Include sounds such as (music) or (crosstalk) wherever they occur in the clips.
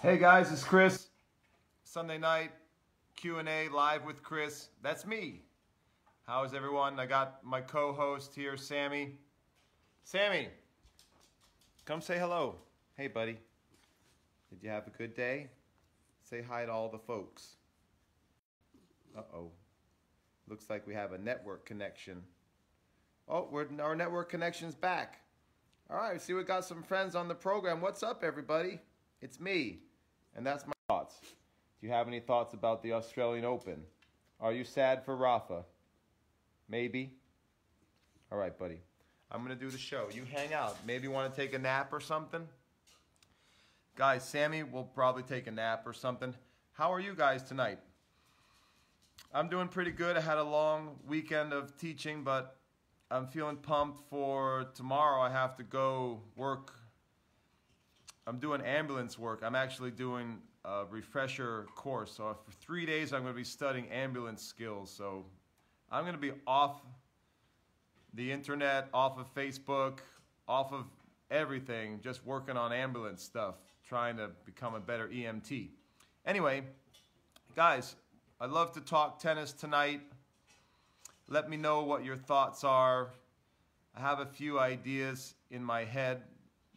Hey guys, it's Chris. Sunday night Q&A live with Chris. That's me. How is everyone? I got my co-host here, Sammy. Sammy, come say hello. Hey buddy. Did you have a good day? Say hi to all the folks. Uh-oh. Looks like we have a network connection. Oh, we're, our network connection's back. All right, see we got some friends on the program. What's up, everybody? It's me, and that's my thoughts. Do you have any thoughts about the Australian Open? Are you sad for Rafa? Maybe. All right, buddy. I'm going to do the show. You hang out. Maybe you want to take a nap or something? Guys, Sammy will probably take a nap or something. How are you guys tonight? I'm doing pretty good. I had a long weekend of teaching, but I'm feeling pumped for tomorrow. I have to go work I'm doing ambulance work. I'm actually doing a refresher course. So for three days, I'm going to be studying ambulance skills. So I'm going to be off the internet, off of Facebook, off of everything, just working on ambulance stuff, trying to become a better EMT. Anyway, guys, I'd love to talk tennis tonight. Let me know what your thoughts are. I have a few ideas in my head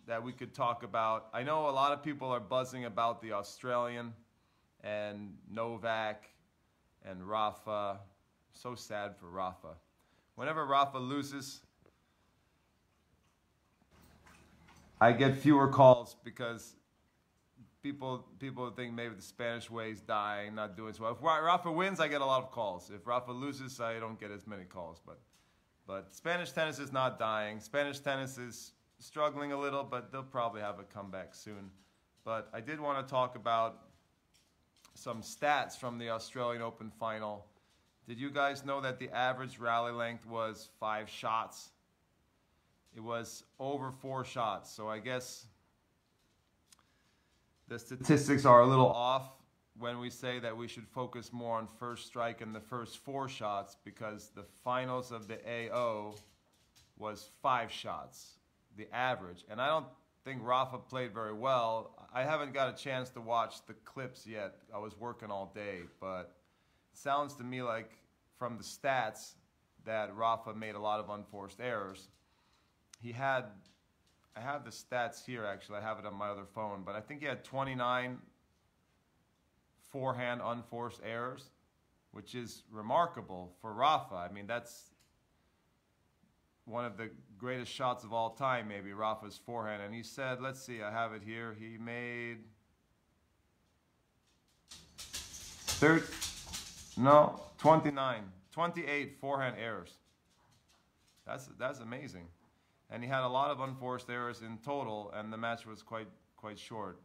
that we could talk about. I know a lot of people are buzzing about the Australian and Novak and Rafa. So sad for Rafa. Whenever Rafa loses, I get fewer calls because people people think maybe the Spanish way is dying, not doing so well. If Rafa wins, I get a lot of calls. If Rafa loses, I don't get as many calls. But but Spanish tennis is not dying. Spanish tennis is struggling a little, but they'll probably have a comeback soon. But I did want to talk about some stats from the Australian Open final. Did you guys know that the average rally length was five shots? It was over four shots. So I guess the statistics are a little off when we say that we should focus more on first strike and the first four shots because the finals of the AO was five shots the average. And I don't think Rafa played very well. I haven't got a chance to watch the clips yet. I was working all day, but it sounds to me like from the stats that Rafa made a lot of unforced errors. He had, I have the stats here actually, I have it on my other phone, but I think he had 29 forehand unforced errors, which is remarkable for Rafa. I mean, that's one of the greatest shots of all time, maybe Rafa's forehand. And he said, let's see, I have it here. He made third, no, 29, 28 forehand errors. That's that's amazing. And he had a lot of unforced errors in total, and the match was quite quite short.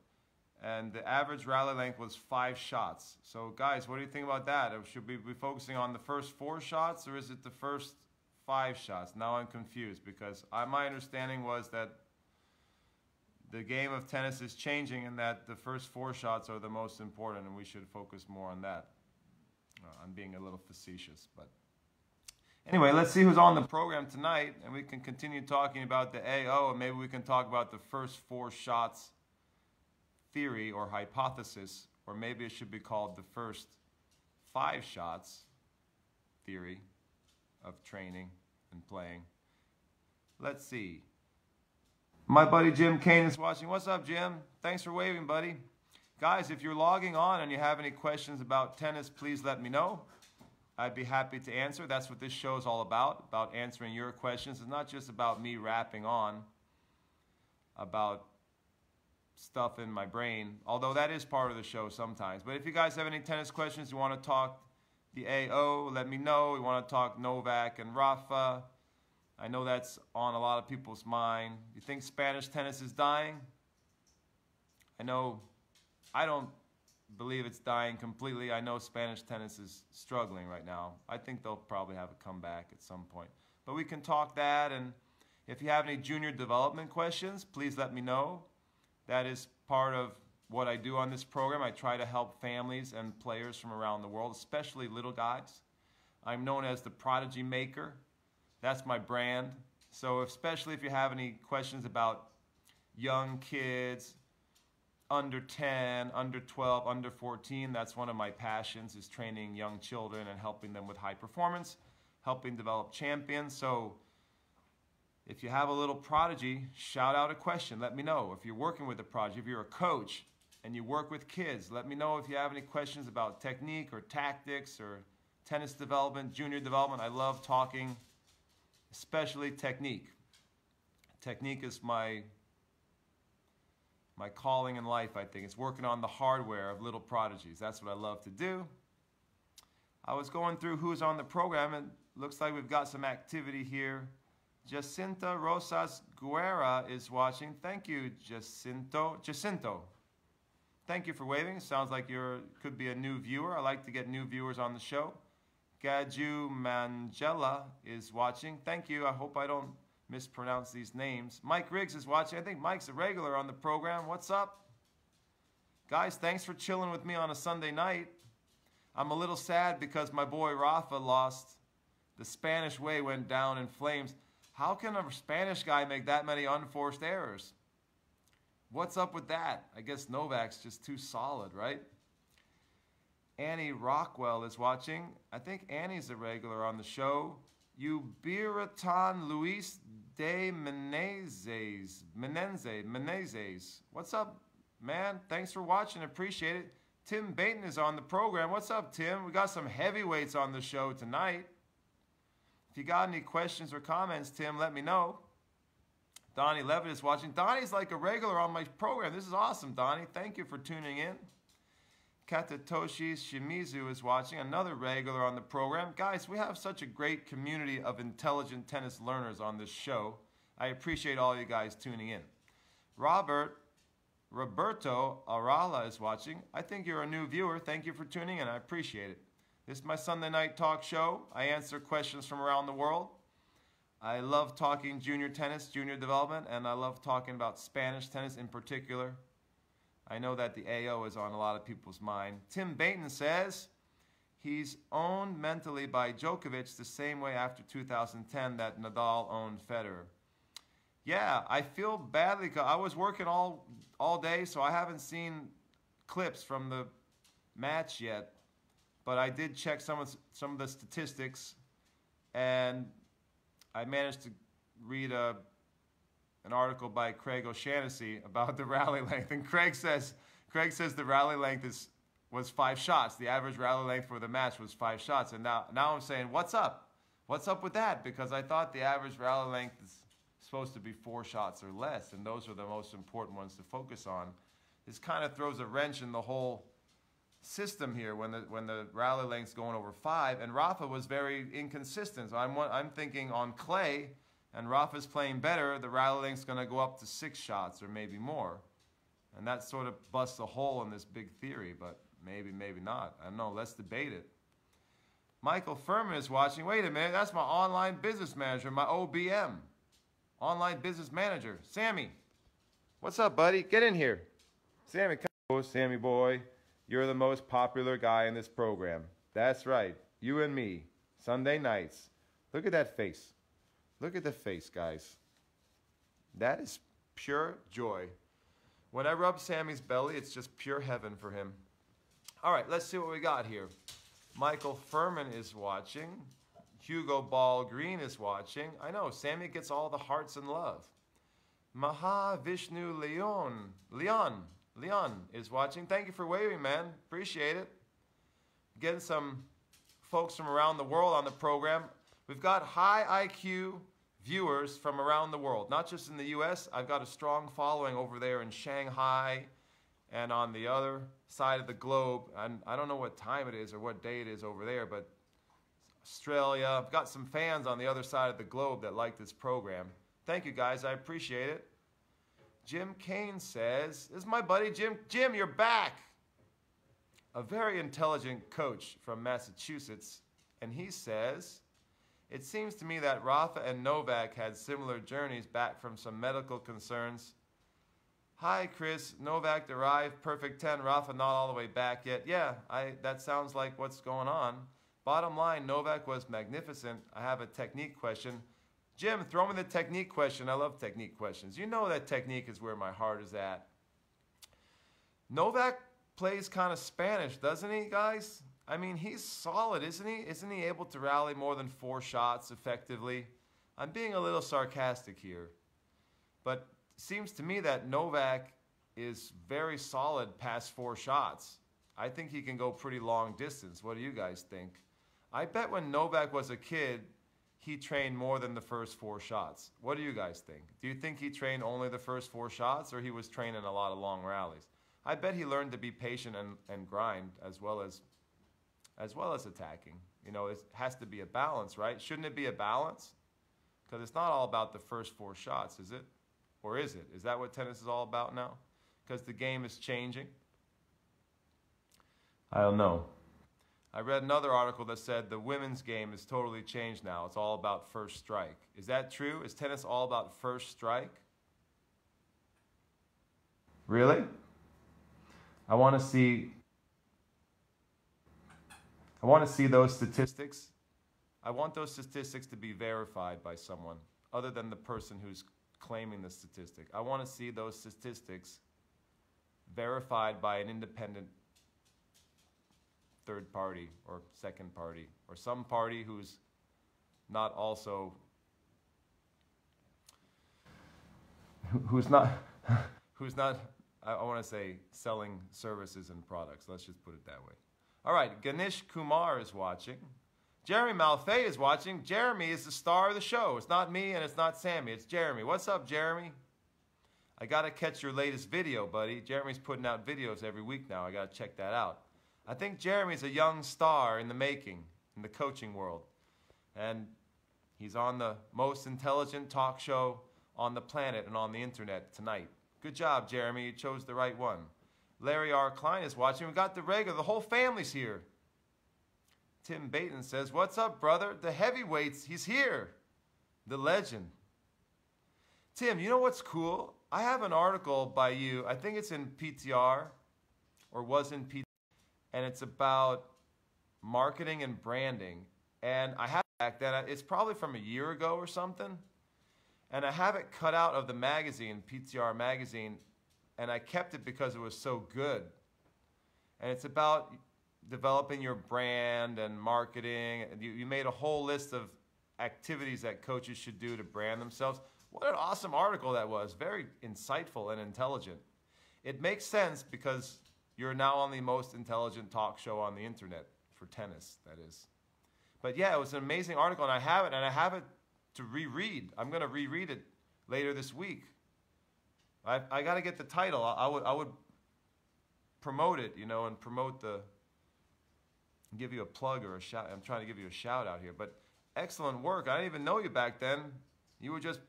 And the average rally length was five shots. So, guys, what do you think about that? Should we be focusing on the first four shots, or is it the first five shots. Now I'm confused because I, my understanding was that the game of tennis is changing and that the first four shots are the most important and we should focus more on that. Uh, I'm being a little facetious, but anyway, let's see who's on the program tonight and we can continue talking about the AO and maybe we can talk about the first four shots theory or hypothesis or maybe it should be called the first five shots theory of training and playing. Let's see. My buddy Jim Kane is watching. What's up, Jim? Thanks for waving, buddy. Guys, if you're logging on and you have any questions about tennis, please let me know. I'd be happy to answer. That's what this show is all about, about answering your questions. It's not just about me rapping on about stuff in my brain, although that is part of the show sometimes. But if you guys have any tennis questions, you want to talk the AO, let me know. We want to talk Novak and Rafa. I know that's on a lot of people's mind. You think Spanish tennis is dying? I know I don't believe it's dying completely. I know Spanish tennis is struggling right now. I think they'll probably have a comeback at some point. But we can talk that and if you have any junior development questions, please let me know. That is part of what I do on this program. I try to help families and players from around the world, especially little guys. I'm known as the Prodigy Maker. That's my brand. So especially if you have any questions about young kids, under 10, under 12, under 14. That's one of my passions is training young children and helping them with high performance, helping develop champions. So if you have a little prodigy, shout out a question. Let me know. If you're working with a prodigy, if you're a coach and you work with kids, let me know if you have any questions about technique or tactics or tennis development, junior development. I love talking, especially technique. Technique is my my calling in life, I think. It's working on the hardware of little prodigies. That's what I love to do. I was going through who's on the program, and looks like we've got some activity here. Jacinta Rosas Guerra is watching. Thank you, Jacinto. Jacinto. Thank you for waving. Sounds like you could be a new viewer. I like to get new viewers on the show. Gaju Mangela is watching. Thank you. I hope I don't mispronounce these names. Mike Riggs is watching. I think Mike's a regular on the program. What's up? Guys, thanks for chilling with me on a Sunday night. I'm a little sad because my boy Rafa lost. The Spanish way went down in flames. How can a Spanish guy make that many unforced errors? What's up with that? I guess Novak's just too solid, right? Annie Rockwell is watching. I think Annie's a regular on the show. Ubiratan Luis de Menezes. Menezes. Menezes. What's up, man? Thanks for watching. Appreciate it. Tim Bainton is on the program. What's up, Tim? We got some heavyweights on the show tonight. If you got any questions or comments, Tim, let me know. Donnie Levitt is watching. Donnie's like a regular on my program. This is awesome, Donnie. Thank you for tuning in. Katatoshi Shimizu is watching, another regular on the program. Guys, we have such a great community of intelligent tennis learners on this show. I appreciate all you guys tuning in. Robert Roberto Arala is watching. I think you're a new viewer. Thank you for tuning in. I appreciate it. This is my Sunday night talk show. I answer questions from around the world. I love talking junior tennis, junior development, and I love talking about Spanish tennis in particular. I know that the AO is on a lot of people's mind. Tim Bainton says he's owned mentally by Djokovic the same way after 2010 that Nadal owned Federer. Yeah, I feel badly. Because I was working all all day, so I haven't seen clips from the match yet but I did check some of some of the statistics, and I managed to read a an article by Craig O'Shannessy about the (laughs) rally length, and Craig says Craig says the rally length is was five shots. The average rally length for the match was five shots, and now now I'm saying what's up? What's up with that? Because I thought the average rally length is supposed to be four shots or less, and those are the most important ones to focus on. This kind of throws a wrench in the whole system here when the when the rally length's going over five, and Rafa was very inconsistent. So I'm I'm thinking on clay, and Rafa's playing better. The rally length's going to go up to six shots or maybe more, and that sort of busts a hole in this big theory. But maybe maybe not. I don't know. Let's debate it. Michael Furman is watching. Wait a minute, that's my online business manager, my OBM, online business manager, Sammy. What's up, buddy? Get in here, Sammy. Come Sammy boy. You're the most popular guy in this program. That's right. You and me. Sunday nights. Look at that face. Look at the face, guys. That is pure joy. When I rub Sammy's belly, it's just pure heaven for him. All right, let's see what we got here. Michael Furman is watching. Hugo Ball Green is watching. I know, Sammy gets all the hearts and love. Maha Vishnu Leon, Leon Leon is watching. Thank you for waving, man. Appreciate it. Getting some folks from around the world on the program. We've got high IQ viewers from around the world, not just in the US. I've got a strong following over there in Shanghai and on the other side of the globe. And I don't know what time it is or what day it is over there, but Australia. I've got some fans on the other side of the globe that like this program. Thank you guys. I appreciate it. Jim Kane says, This is my buddy Jim. Jim, you're back. A very intelligent coach from Massachusetts. And he says, It seems to me that Rafa and Novak had similar journeys back from some medical concerns. Hi, Chris. Novak arrived, perfect 10. Rafa not all the way back yet. Yeah, I, that sounds like what's going on. Bottom line, Novak was magnificent. I have a technique question. Jim, throw me the technique question. I love technique questions. You know that technique is where my heart is at. Novak plays kind of Spanish, doesn't he, guys? I mean, he's solid, isn't he? Isn't he able to rally more than four shots effectively? I'm being a little sarcastic here. But seems to me that Novak is very solid past four shots. I think he can go pretty long distance. What do you guys think? I bet when Novak was a kid, he trained more than the first four shots. What do you guys think? Do you think he trained only the first four shots or he was training a lot of long rallies? I bet he learned to be patient and, and grind as well as as well as attacking. You know, it has to be a balance, right? Shouldn't it be a balance? Because it's not all about the first four shots, is it? Or is it? Is that what tennis is all about now? Because the game is changing? I don't know. I read another article that said the women's game is totally changed now. It's all about first strike. Is that true? Is tennis all about first strike? Really? I want to see I want to see those statistics. I want those statistics to be verified by someone other than the person who's claiming the statistic. I want to see those statistics verified by an independent third party or second party or some party who's not also who's not (laughs) who's not I, I want to say selling services and products. Let's just put it that way. All right, Ganesh Kumar is watching. Jeremy Malfay is watching. Jeremy is the star of the show. It's not me and it's not Sammy. It's Jeremy. What's up, Jeremy? I got to catch your latest video, buddy. Jeremy's putting out videos every week now. I got to check that out. I think Jeremy's a young star in the making, in the coaching world. And he's on the most intelligent talk show on the planet and on the internet tonight. Good job, Jeremy. You chose the right one. Larry R. Klein is watching. We got the regular, the whole family's here. Tim Bainton says, What's up, brother? The heavyweights, he's here. The legend. Tim, you know what's cool? I have an article by you. I think it's in PTR or was in PTR, and it's about marketing and branding. And I have back then, uh, it's probably from a year ago or something. And I have it cut out of the magazine, PTR magazine, and I kept it because it was so good. And it's about developing your brand and marketing. You, you made a whole list of activities that coaches should do to brand themselves. What an awesome article that was. Very insightful and intelligent. It makes sense because you're now on the most intelligent talk show on the internet for tennis, that is. But yeah, it was an amazing article, and I have it, and I have it to reread. I'm going to reread it later this week. I, I got to get the title. I, I, would I would promote it, you know, and promote the give you a plug or a shout. I'm trying to give you a shout out here, but excellent work. I didn't even know you back then. You were just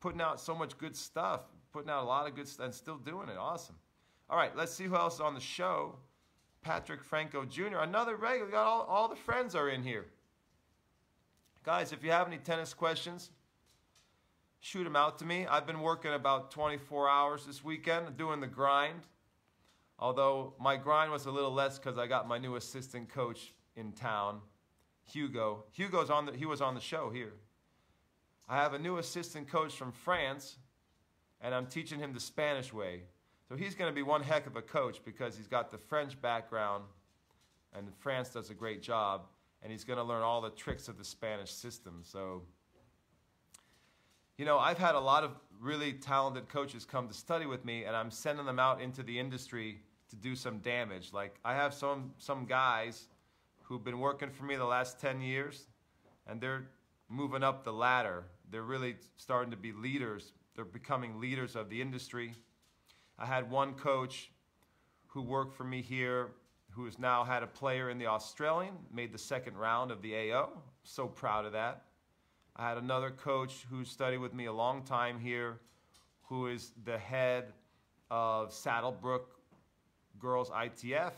putting out so much good stuff, putting out a lot of good stuff, and still doing it. Awesome. All right, let's see who else is on the show. Patrick Franco Jr., another regular. Got all, all the friends are in here. Guys, if you have any tennis questions, shoot them out to me. I've been working about 24 hours this weekend doing the grind. Although my grind was a little less because I got my new assistant coach in town, Hugo. Hugo's on the, he was on the show here. I have a new assistant coach from France, and I'm teaching him the Spanish way. So he's going to be one heck of a coach because he's got the French background, and France does a great job, and he's going to learn all the tricks of the Spanish system. So you know, I've had a lot of really talented coaches come to study with me, and I'm sending them out into the industry to do some damage. Like, I have some, some guys who've been working for me the last 10 years, and they're moving up the ladder. They're really starting to be leaders. They're becoming leaders of the industry. I had one coach who worked for me here who has now had a player in the Australian, made the second round of the AO. So proud of that. I had another coach who studied with me a long time here, who is the head of Saddlebrook Girls ITF.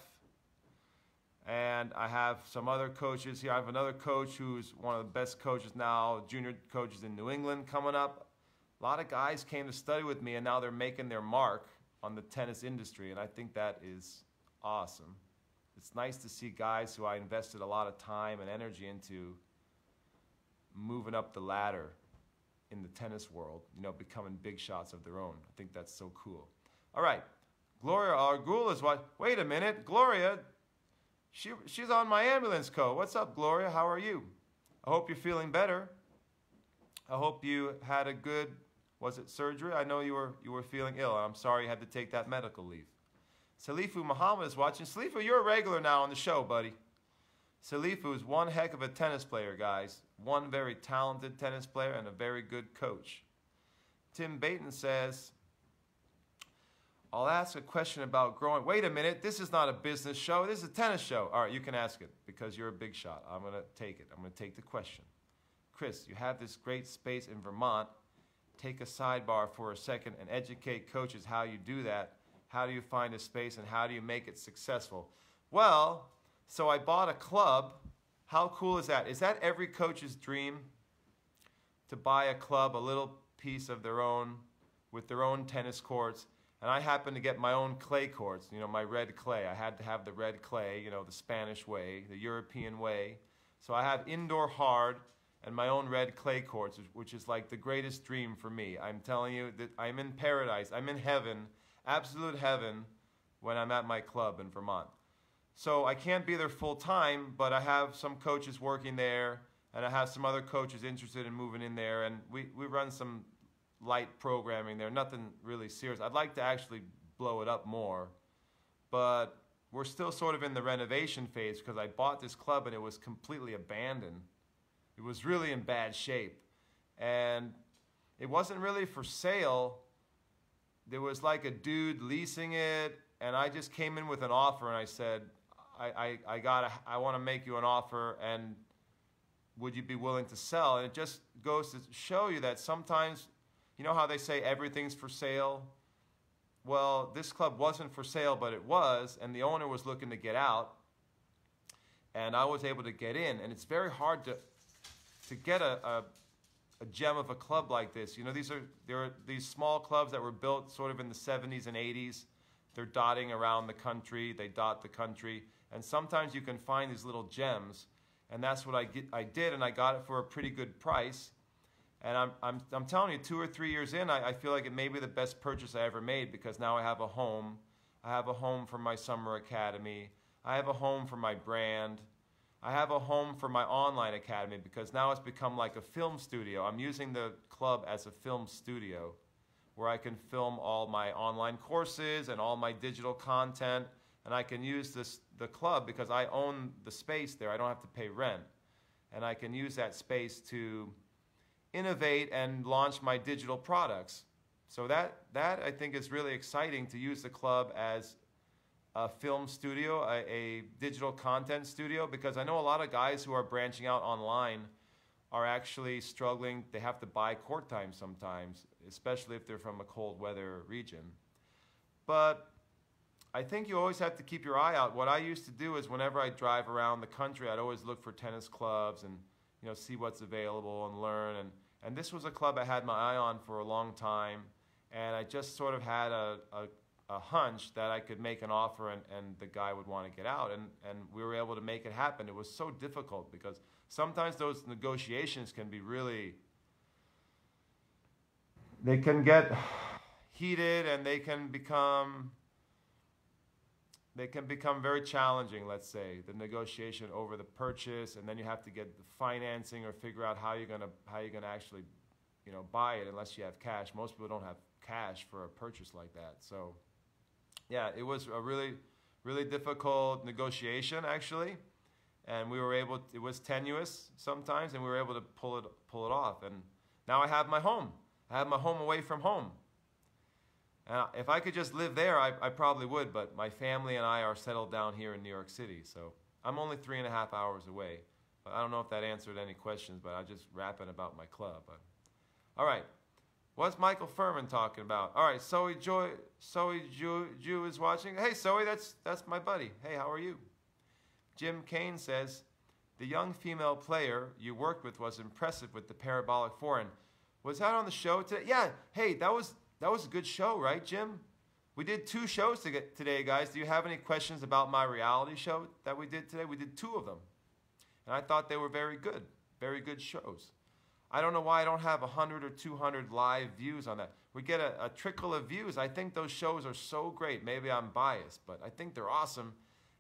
And I have some other coaches here. I have another coach who's one of the best coaches now, junior coaches in New England coming up. A lot of guys came to study with me, and now they're making their mark on the tennis industry, and I think that is awesome. It's nice to see guys who I invested a lot of time and energy into moving up the ladder in the tennis world, you know, becoming big shots of their own. I think that's so cool. All right, Gloria Argul is what? Wait a minute, Gloria. She, she's on my ambulance code. What's up, Gloria? How are you? I hope you're feeling better. I hope you had a good, was it surgery? I know you were, you were feeling ill. I'm sorry you had to take that medical leave. Salifu Muhammad is watching. Salifu, you're a regular now on the show, buddy. Salifu is one heck of a tennis player, guys. One very talented tennis player and a very good coach. Tim Bainton says, I'll ask a question about growing. Wait a minute, this is not a business show. This is a tennis show. All right, you can ask it because you're a big shot. I'm going to take it. I'm going to take the question. Chris, you have this great space in Vermont. Take a sidebar for a second and educate coaches how you do that. How do you find a space and how do you make it successful? Well, so I bought a club. How cool is that? Is that every coach's dream? To buy a club, a little piece of their own, with their own tennis courts. And I happened to get my own clay courts, you know, my red clay. I had to have the red clay, you know, the Spanish way, the European way. So I have indoor hard and my own red clay courts, which is like the greatest dream for me. I'm telling you that I'm in paradise. I'm in heaven, absolute heaven, when I'm at my club in Vermont. So I can't be there full time, but I have some coaches working there, and I have some other coaches interested in moving in there, and we, we run some light programming there, nothing really serious. I'd like to actually blow it up more, but we're still sort of in the renovation phase because I bought this club and it was completely abandoned. It was really in bad shape. And it wasn't really for sale. There was like a dude leasing it, and I just came in with an offer and I said, I, I, I gotta, I want to make you an offer, and would you be willing to sell? And it just goes to show you that sometimes, you know how they say everything's for sale? Well, this club wasn't for sale, but it was, and the owner was looking to get out, and I was able to get in. And it's very hard to, to get a, a, a gem of a club like this. You know, these are there are these small clubs that were built sort of in the 70s and 80s. They're dotting around the country. They dot the country and sometimes you can find these little gems. And that's what I, get, I did, and I got it for a pretty good price. And I'm, I'm, I'm telling you, two or three years in, I, I feel like it may be the best purchase I ever made because now I have a home. I have a home for my summer academy. I have a home for my brand. I have a home for my online academy because now it's become like a film studio. I'm using the club as a film studio where I can film all my online courses and all my digital content and I can use this the club because I own the space there. I don't have to pay rent, and I can use that space to innovate and launch my digital products. So that that I think is really exciting to use the club as a film studio, a, a digital content studio, because I know a lot of guys who are branching out online are actually struggling. They have to buy court time sometimes, especially if they're from a cold weather region. But I think you always have to keep your eye out. What I used to do is whenever I drive around the country, I'd always look for tennis clubs and you know see what's available and learn. And and this was a club I had my eye on for a long time, and I just sort of had a, a, a hunch that I could make an offer and, and the guy would want to get out, and and we were able to make it happen. It was so difficult because sometimes those negotiations can be really they can get heated and they can become they can become very challenging, let's say, the negotiation over the purchase, and then you have to get the financing or figure out how you're gonna how you're gonna actually, you know, buy it unless you have cash. Most people don't have cash for a purchase like that. So, yeah, it was a really, really difficult negotiation actually, and we were able. it was tenuous sometimes, and we were able to pull it pull it off. And now I have my home. I have my home away from home. And if I could just live there, I, I, probably would, but my family and I are settled down here in New York City, so I'm only three and a half hours away. I don't know if that answered any questions, but I just rapping about my club. But, all right, what's Michael Furman talking about? All right, Zoe Joy, Zoe Jew, Jew is watching. Hey, Zoe, that's that's my buddy. Hey, how are you? Jim Kane says, the young female player you worked with was impressive with the parabolic forehand. Was that on the show today? Yeah. Hey, that was that was a good show, right, Jim? We did two shows to today, guys. Do you have any questions about my reality show that we did today? We did two of them. And I thought they were very good, very good shows. I don't know why I don't have 100 or 200 live views on that. we get a, a trickle of views. I think those shows are so great. Maybe I'm biased, but I think they're awesome.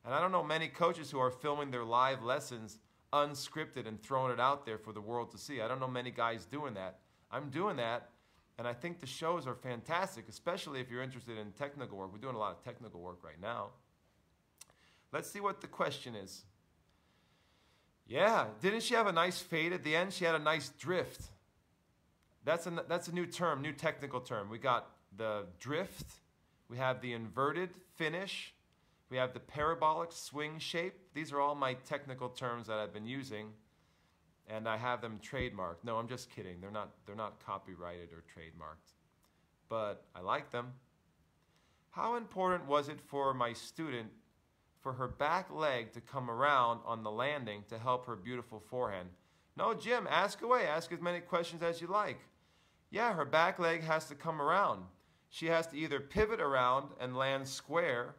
And I don't know many coaches who are filming their live lessons unscripted and throwing it out there for the world to see. I don't know many guys doing that. I'm doing that, and I think the shows are fantastic, especially if you're interested in technical work. We're doing a lot of technical work right now. Let's see what the question is. Yeah, didn't she have a nice fade at the end? She had a nice drift. That's a, that's a new term, new technical term. We got the drift, we have the inverted finish, we have the parabolic swing shape. These are all my technical terms that I've been using, and I have them trademarked. No, I'm just kidding. They're not, they're not copyrighted or trademarked, but I like them. How important was it for my student for her back leg to come around on the landing to help her beautiful forehand? No, Jim, ask away. Ask as many questions as you like. Yeah, her back leg has to come around. She has to either pivot around and land square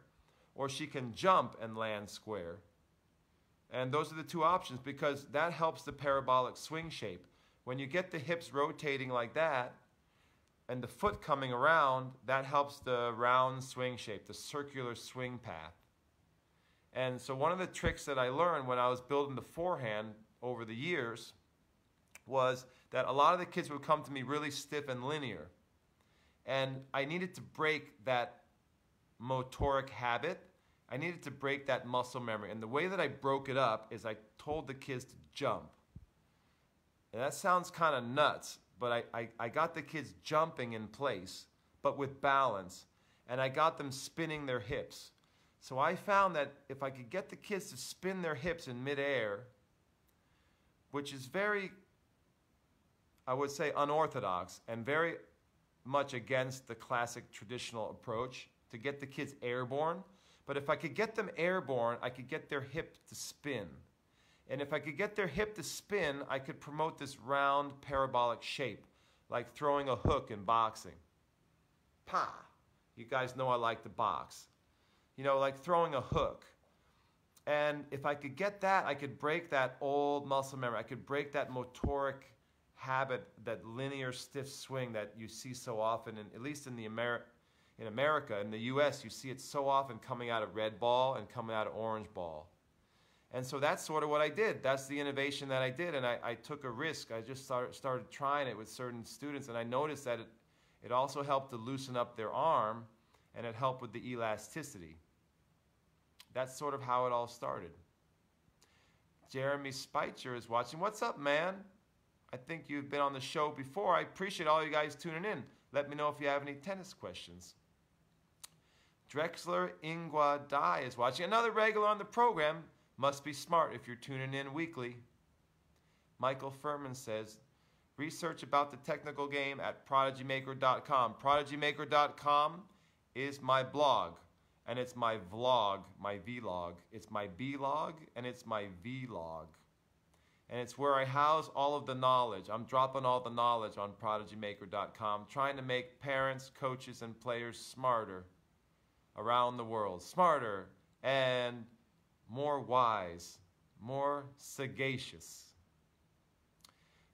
or she can jump and land square. And those are the two options because that helps the parabolic swing shape. When you get the hips rotating like that and the foot coming around, that helps the round swing shape, the circular swing path. And so one of the tricks that I learned when I was building the forehand over the years was that a lot of the kids would come to me really stiff and linear. And I needed to break that motoric habit I needed to break that muscle memory. And the way that I broke it up is I told the kids to jump. And that sounds kind of nuts, but I, I, I, got the kids jumping in place, but with balance. And I got them spinning their hips. So I found that if I could get the kids to spin their hips in midair, which is very, I would say, unorthodox and very much against the classic traditional approach to get the kids airborne but if I could get them airborne, I could get their hip to spin. And if I could get their hip to spin, I could promote this round parabolic shape, like throwing a hook in boxing. Pa! You guys know I like to box. You know, like throwing a hook. And if I could get that, I could break that old muscle memory. I could break that motoric habit, that linear stiff swing that you see so often, in, at least in the American in America, in the US, you see it so often coming out of red ball and coming out of orange ball. And so that's sort of what I did. That's the innovation that I did. And I, I took a risk. I just started, started trying it with certain students. And I noticed that it, it also helped to loosen up their arm and it helped with the elasticity. That's sort of how it all started. Jeremy Spitzer is watching. What's up, man? I think you've been on the show before. I appreciate all you guys tuning in. Let me know if you have any tennis questions. Drexler Ingua Dai is watching. Another regular on the program. Must be smart if you're tuning in weekly. Michael Furman says, research about the technical game at prodigymaker.com. Prodigymaker.com is my blog, and it's my vlog, my vlog. It's my blog, and it's my vlog. And it's where I house all of the knowledge. I'm dropping all the knowledge on prodigymaker.com, trying to make parents, coaches, and players smarter around the world. Smarter and more wise, more sagacious.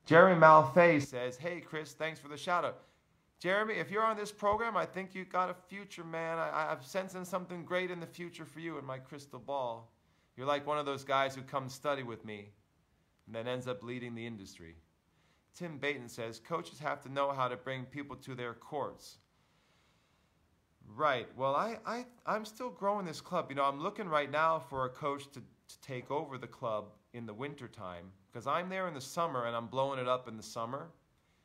Jerry Malfay says, Hey, Chris, thanks for the shout out. Jeremy, if you're on this program, I think you've got a future, man. I, I'm sensing something great in the future for you in my crystal ball. You're like one of those guys who come study with me and then ends up leading the industry. Tim Bainton says, Coaches have to know how to bring people to their courts. Right. Well, I, I, I'm still growing this club. You know, I'm looking right now for a coach to, to take over the club in the wintertime because I'm there in the summer and I'm blowing it up in the summer.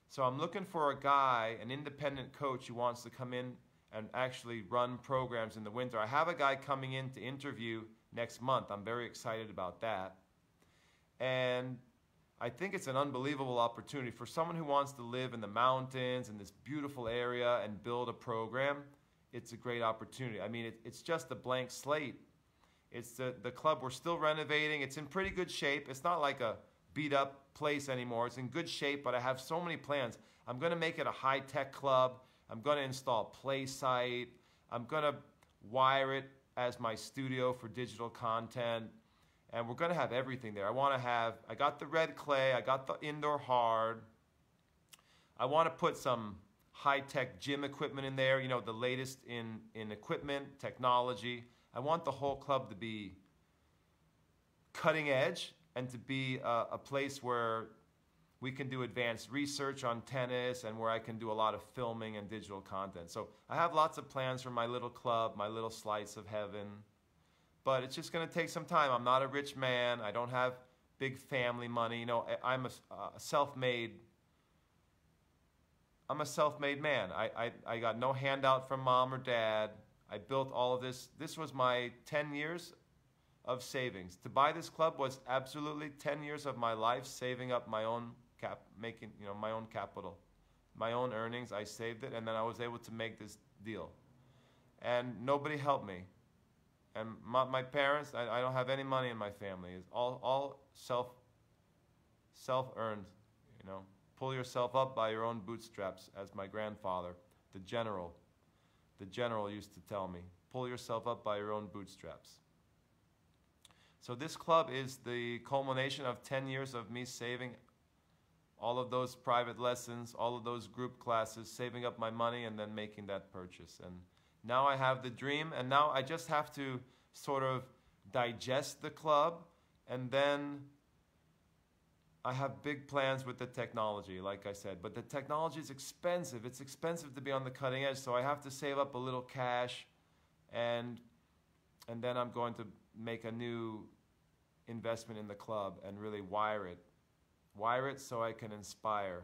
So I'm looking for a guy, an independent coach who wants to come in and actually run programs in the winter. I have a guy coming in to interview next month. I'm very excited about that. And I think it's an unbelievable opportunity for someone who wants to live in the mountains in this beautiful area and build a program it's a great opportunity. I mean, it, it's just a blank slate. It's the, the club we're still renovating. It's in pretty good shape. It's not like a beat up place anymore. It's in good shape, but I have so many plans. I'm going to make it a high tech club. I'm going to install PlaySight. I'm going to wire it as my studio for digital content. And we're going to have everything there. I want to have, I got the red clay, I got the indoor hard. I want to put some high tech gym equipment in there, you know, the latest in, in equipment, technology. I want the whole club to be cutting edge and to be a, a place where we can do advanced research on tennis and where I can do a lot of filming and digital content. So I have lots of plans for my little club, my little slice of heaven. But it's just going to take some time. I'm not a rich man. I don't have big family money. You know, I'm a, a self-made I'm a self-made man. I, I, I got no handout from mom or dad. I built all of this. This was my 10 years of savings. To buy this club was absolutely 10 years of my life saving up my own cap, making, you know, my own capital, my own earnings. I saved it and then I was able to make this deal. And nobody helped me. And my, my parents, I, I don't have any money in my family. It's all, all self, self-earned, you know. Pull yourself up by your own bootstraps, as my grandfather, the general, the general used to tell me. Pull yourself up by your own bootstraps. So this club is the culmination of 10 years of me saving all of those private lessons, all of those group classes, saving up my money and then making that purchase. And now I have the dream and now I just have to sort of digest the club and then I have big plans with the technology, like I said, but the technology is expensive. It's expensive to be on the cutting edge, so I have to save up a little cash, and and then I'm going to make a new investment in the club and really wire it, wire it so I can inspire,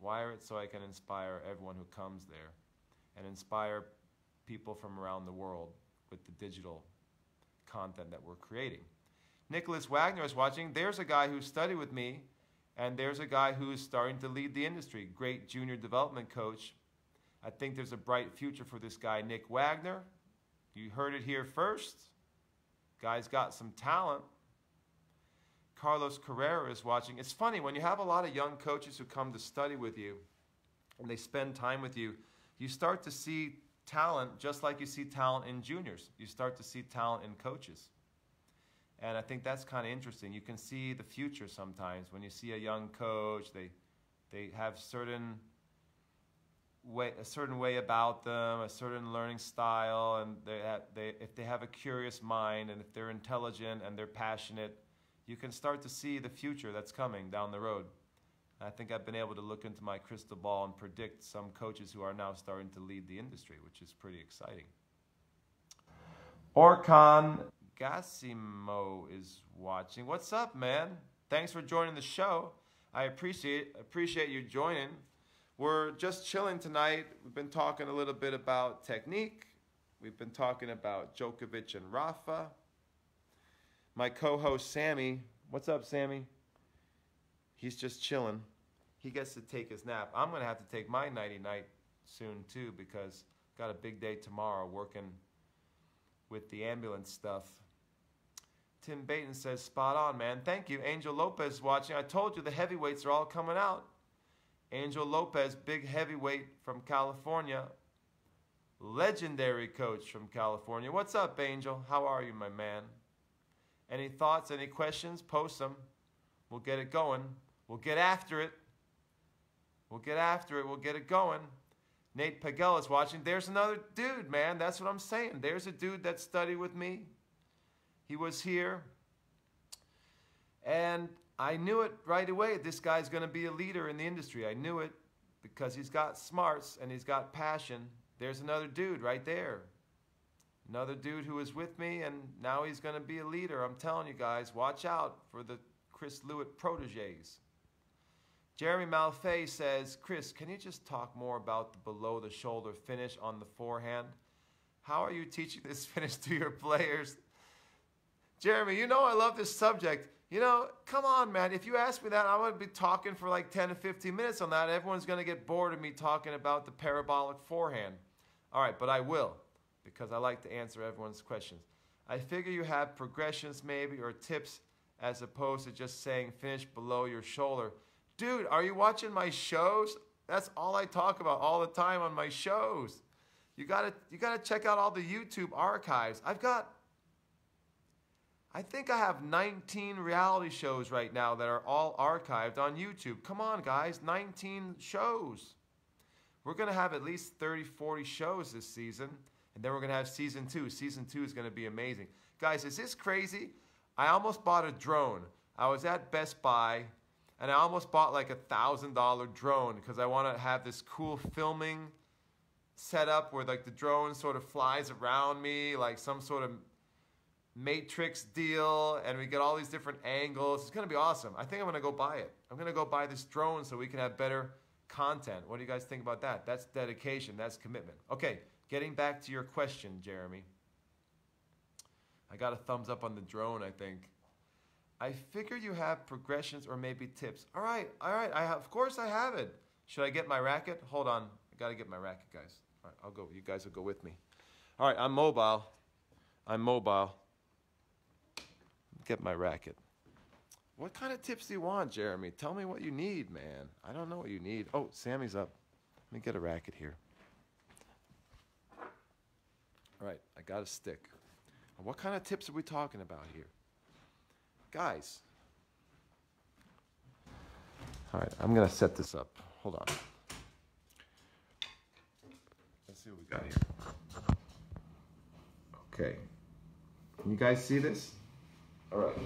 wire it so I can inspire everyone who comes there, and inspire people from around the world with the digital content that we're creating. Nicholas Wagner is watching, there's a guy who studied with me, and there's a guy who is starting to lead the industry. Great junior development coach. I think there's a bright future for this guy, Nick Wagner. You heard it here first. Guy's got some talent. Carlos Carrera is watching. It's funny when you have a lot of young coaches who come to study with you and they spend time with you, you start to see talent just like you see talent in juniors. You start to see talent in coaches. And I think that's kind of interesting. You can see the future sometimes when you see a young coach. They they have certain way a certain way about them, a certain learning style, and they they if they have a curious mind and if they're intelligent and they're passionate, you can start to see the future that's coming down the road. I think I've been able to look into my crystal ball and predict some coaches who are now starting to lead the industry, which is pretty exciting. Orkan Gassimo is watching. What's up, man? Thanks for joining the show. I appreciate appreciate you joining. We're just chilling tonight. We've been talking a little bit about technique. We've been talking about Djokovic and Rafa. My co-host Sammy, what's up, Sammy? He's just chilling. He gets to take his nap. I'm gonna have to take my nighty night soon too because got a big day tomorrow working with the ambulance stuff Tim Bainton says, spot on, man. Thank you. Angel Lopez watching. I told you the heavyweights are all coming out. Angel Lopez, big heavyweight from California. Legendary coach from California. What's up, Angel? How are you, my man? Any thoughts, any questions? Post them. We'll get it going. We'll get after it. We'll get after it. We'll get it going. Nate Pagel is watching. There's another dude, man. That's what I'm saying. There's a dude that studied with me. He was here. And I knew it right away. This guy's going to be a leader in the industry. I knew it because he's got smarts and he's got passion. There's another dude right there. Another dude who was with me, and now he's going to be a leader. I'm telling you guys, watch out for the Chris Lewit proteges. Jeremy Malfay says, Chris, can you just talk more about the below the shoulder finish on the forehand? How are you teaching this (laughs) finish to your players? Jeremy, you know I love this subject. You know, come on, man. If you ask me that, I would be talking for like 10 to 15 minutes on that. Everyone's going to get bored of me talking about the parabolic forehand. All right, but I will because I like to answer everyone's questions. I figure you have progressions maybe or tips as opposed to just saying finish below your shoulder. Dude, are you watching my shows? That's all I talk about all the time on my shows. You got to you got to check out all the YouTube archives. I've got I think I have 19 reality shows right now that are all archived on YouTube. Come on, guys, 19 shows. We're going to have at least 30, 40 shows this season. And then we're going to have season two. Season two is going to be amazing. Guys, is this crazy? I almost bought a drone. I was at Best Buy and I almost bought like a thousand dollar drone because I want to have this cool filming setup where like the drone sort of flies around me like some sort of matrix deal and we get all these different angles. It's going to be awesome. I think I'm going to go buy it. I'm going to go buy this drone so we can have better content. What do you guys think about that? That's dedication. That's commitment. Okay, getting back to your question, Jeremy. I got a thumbs up on the drone, I think. I figure you have progressions or maybe tips. All right, all right. I have, of course I have it. Should I get my racket? Hold on. I got to get my racket, guys. All right, I'll go. You guys will go with me. All right, I'm mobile. I'm mobile. Get my racket. What kind of tips do you want, Jeremy? Tell me what you need, man. I don't know what you need. Oh, Sammy's up. Let me get a racket here. All right, I got a stick. What kind of tips are we talking about here? Guys. All right, I'm going to set this up. Hold on. Let's see what we got here. Okay. Can you guys see this? All right.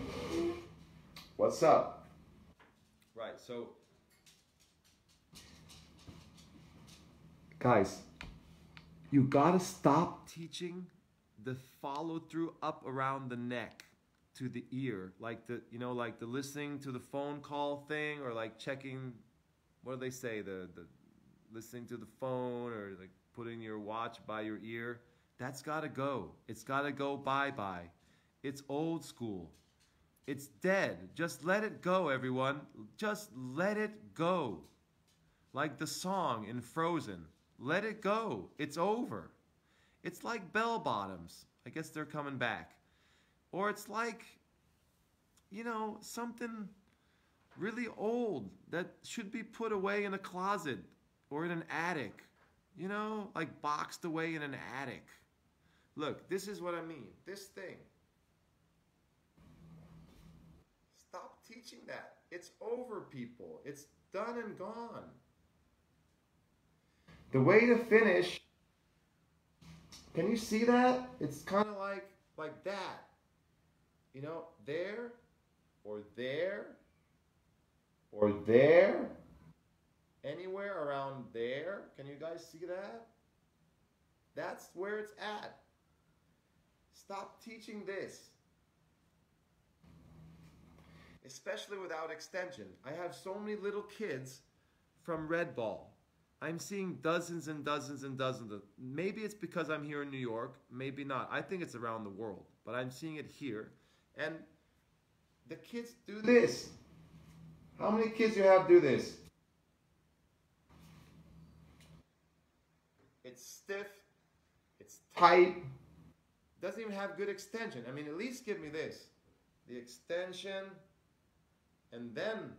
What's up? Right, so. Guys, you gotta stop teaching the follow through up around the neck to the ear, like the you know, like the listening to the phone call thing, or like checking, what do they say, the the listening to the phone, or like putting your watch by your ear. That's gotta go. It's gotta go bye bye. It's old school. It's dead. Just let it go, everyone. Just let it go. Like the song in Frozen. Let it go. It's over. It's like bell bottoms. I guess they're coming back. Or it's like, you know, something really old that should be put away in a closet or in an attic. You know, like boxed away in an attic. Look, this is what I mean. This thing. Stop teaching that. It's over, people. It's done and gone. The way to finish, can you see that? It's kind of like like that. You know, there or there or there. Anywhere around there. Can you guys see that? That's where it's at. Stop teaching this. Especially without extension. I have so many little kids from Red Ball. I'm seeing dozens and dozens and dozens of maybe it's because I'm here in New York, maybe not. I think it's around the world, but I'm seeing it here. And the kids do this. How many kids you have do this? It's stiff, it's tight, doesn't even have good extension. I mean, at least give me this. The extension and then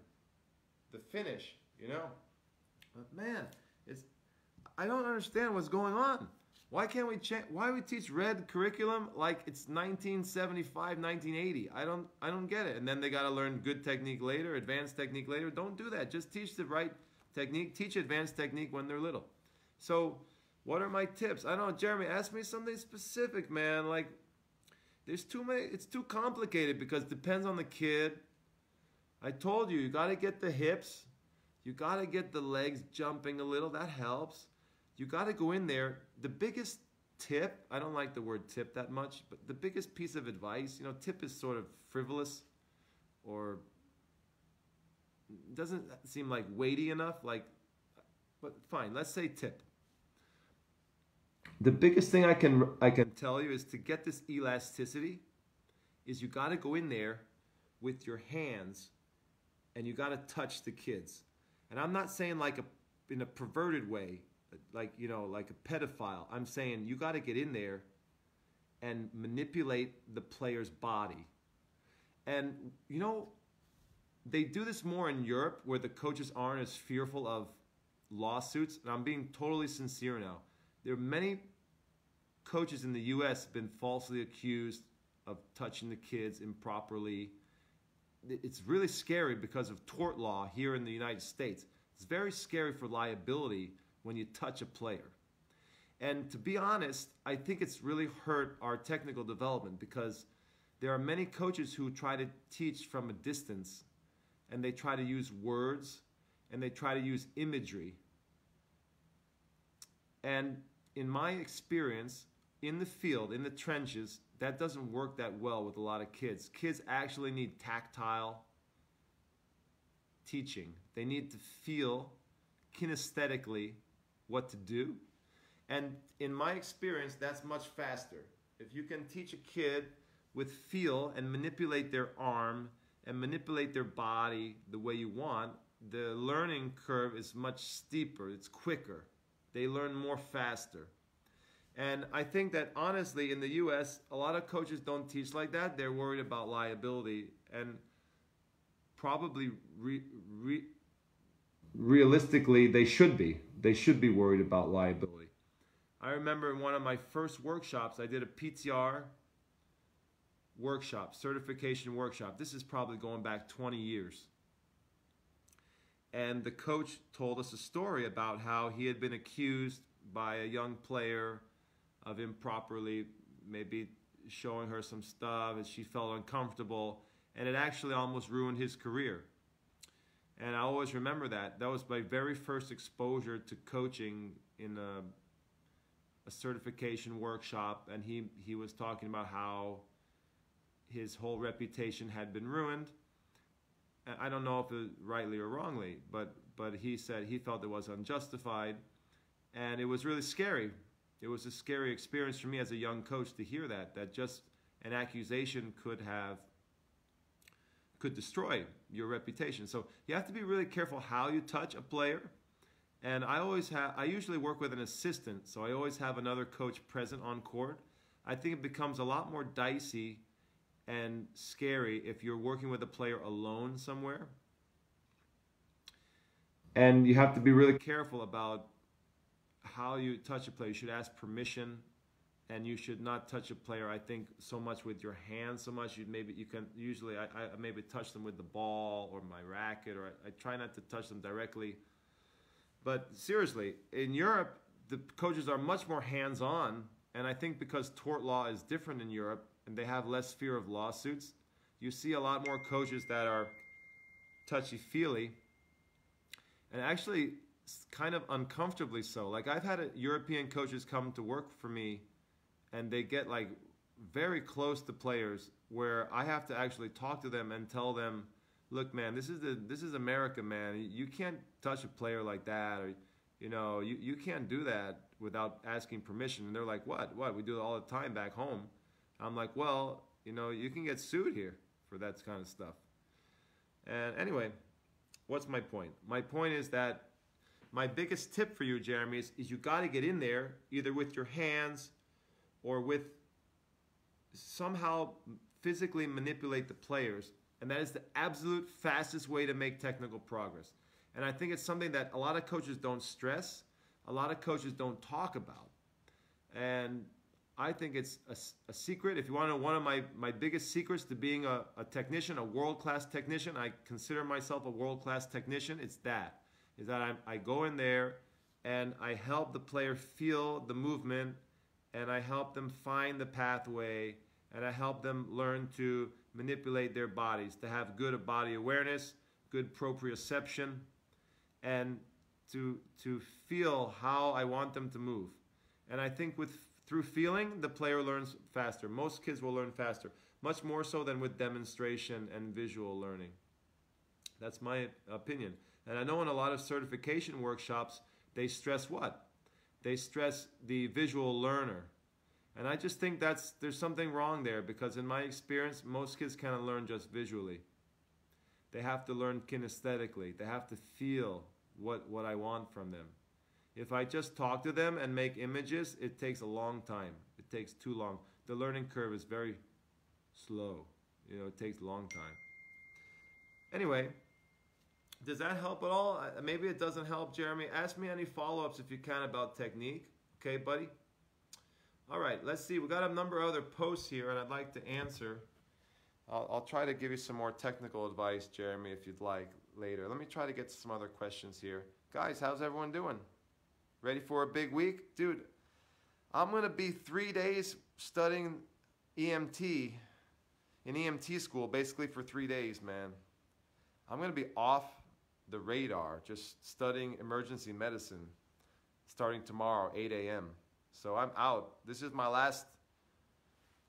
the finish, you know? But man, it's I don't understand what's going on. Why can't we change? Why we teach red curriculum like it's 1975, 1980? I don't, I don't get it. And then they got to learn good technique later, advanced technique later. Don't do that. Just teach the right technique. Teach advanced technique when they're little. So, what are my tips? I don't know, Jeremy. Ask me something specific, man. Like, there's too many. It's too complicated because it depends on the kid. I told you, you got to get the hips. You got to get the legs jumping a little. That helps you got to go in there. The biggest tip, I don't like the word tip that much, but the biggest piece of advice, you know, tip is sort of frivolous or doesn't seem like weighty enough. Like, but fine, let's say tip. The biggest thing I can I can tell you is to get this elasticity is you got to go in there with your hands and you got to touch the kids. And I'm not saying like a in a perverted way like you know like a pedophile. I'm saying you got to get in there and manipulate the player's body. And you know they do this more in europe where the coaches aren't as fearful of lawsuits and i'm being totally sincere now. There are many coaches in the us have been falsely accused of touching the kids improperly it's really scary because of tort law here in the united states it's very scary for liability when you touch a player. And to be honest, I think it's really hurt our technical development because there are many coaches who try to teach from a distance and they try to use words and they try to use imagery. And in my experience, in the field, in the trenches, that doesn't work that well with a lot of kids. Kids actually need tactile teaching. They need to feel kinesthetically what to do. And in my experience, that's much faster. If you can teach a kid with feel and manipulate their arm and manipulate their body the way you want, the learning curve is much steeper, it's quicker. They learn more faster. And I think that honestly, in the US, a lot of coaches don't teach like that. They're worried about liability and probably re, re, realistically, they should be. They should be worried about liability. I remember in one of my first workshops, I did a PTR workshop, certification workshop. This is probably going back 20 years. And the coach told us a story about how he had been accused by a young player of improperly maybe showing her some stuff and she felt uncomfortable and it actually almost ruined his career. And I always remember that. That was my very first exposure to coaching in a, a certification workshop and he, he was talking about how his whole reputation had been ruined. I don't know if it rightly or wrongly, but but he said he felt it was unjustified, and it was really scary it was a scary experience for me as a young coach to hear that that just an accusation could have could destroy your reputation. So you have to be really careful how you touch a player. And I always have I usually work with an assistant, so I always have another coach present on court. I think it becomes a lot more dicey and scary if you're working with a player alone somewhere. And you have to be really careful about how you touch a player. You should ask permission, and you should not touch a player. I think so much with your hands, so much you maybe you can usually I, I maybe touch them with the ball or my racket, or I, I try not to touch them directly. But seriously, in Europe, the coaches are much more hands-on, and I think because tort law is different in Europe and they have less fear of lawsuits, you see a lot more coaches that are touchy-feely. And actually, kind of uncomfortably so. Like I've had uh, European coaches come to work for me, and they get like very close to players where I have to actually talk to them and tell them, "Look, man, this is the this is America, man. You can't touch a player like that, or you know, you, you can't do that without asking permission." And they're like, "What? What? We do it all the time back home." I'm like, "Well, you know, you can get sued here for that kind of stuff." And anyway, what's my point? My point is that my biggest tip for you, Jeremy, is, is you got to get in there either with your hands or with somehow physically manipulate the players. And that is the absolute fastest way to make technical progress. And I think it's something that a lot of coaches don't stress, a lot of coaches don't talk about. And I think it's a, a secret. If you want to know one of my, my biggest secrets to being a, a technician, a world class technician, I consider myself a world class technician, it's that is that I, I go in there and I help the player feel the movement and I help them find the pathway and I help them learn to manipulate their bodies, to have good body awareness, good proprioception, and to, to feel how I want them to move. And I think with through feeling, the player learns faster. Most kids will learn faster, much more so than with demonstration and visual learning. That's my opinion. And I know in a lot of certification workshops, they stress what? They stress the visual learner. And I just think that's there's something wrong there because in my experience, most kids of learn just visually. They have to learn kinesthetically. They have to feel what, what I want from them. If I just talk to them and make images, it takes a long time. It takes too long. The learning curve is very slow. You know, it takes a long time. Anyway, does that help at all? Uh, maybe it doesn't help, Jeremy. Ask me any follow-ups if you can about technique. Okay, buddy? All right, let's see. We got a number of other posts here, and I'd like to answer. I'll, I'll try to give you some more technical advice, Jeremy, if you'd like later. Let me try to get to some other questions here. Guys, how's everyone doing? Ready for a big week? Dude, I'm going to be three days studying EMT in EMT school basically for three days, man. I'm going to be off the radar just studying emergency medicine starting tomorrow, 8 a.m. So I'm out. This is my last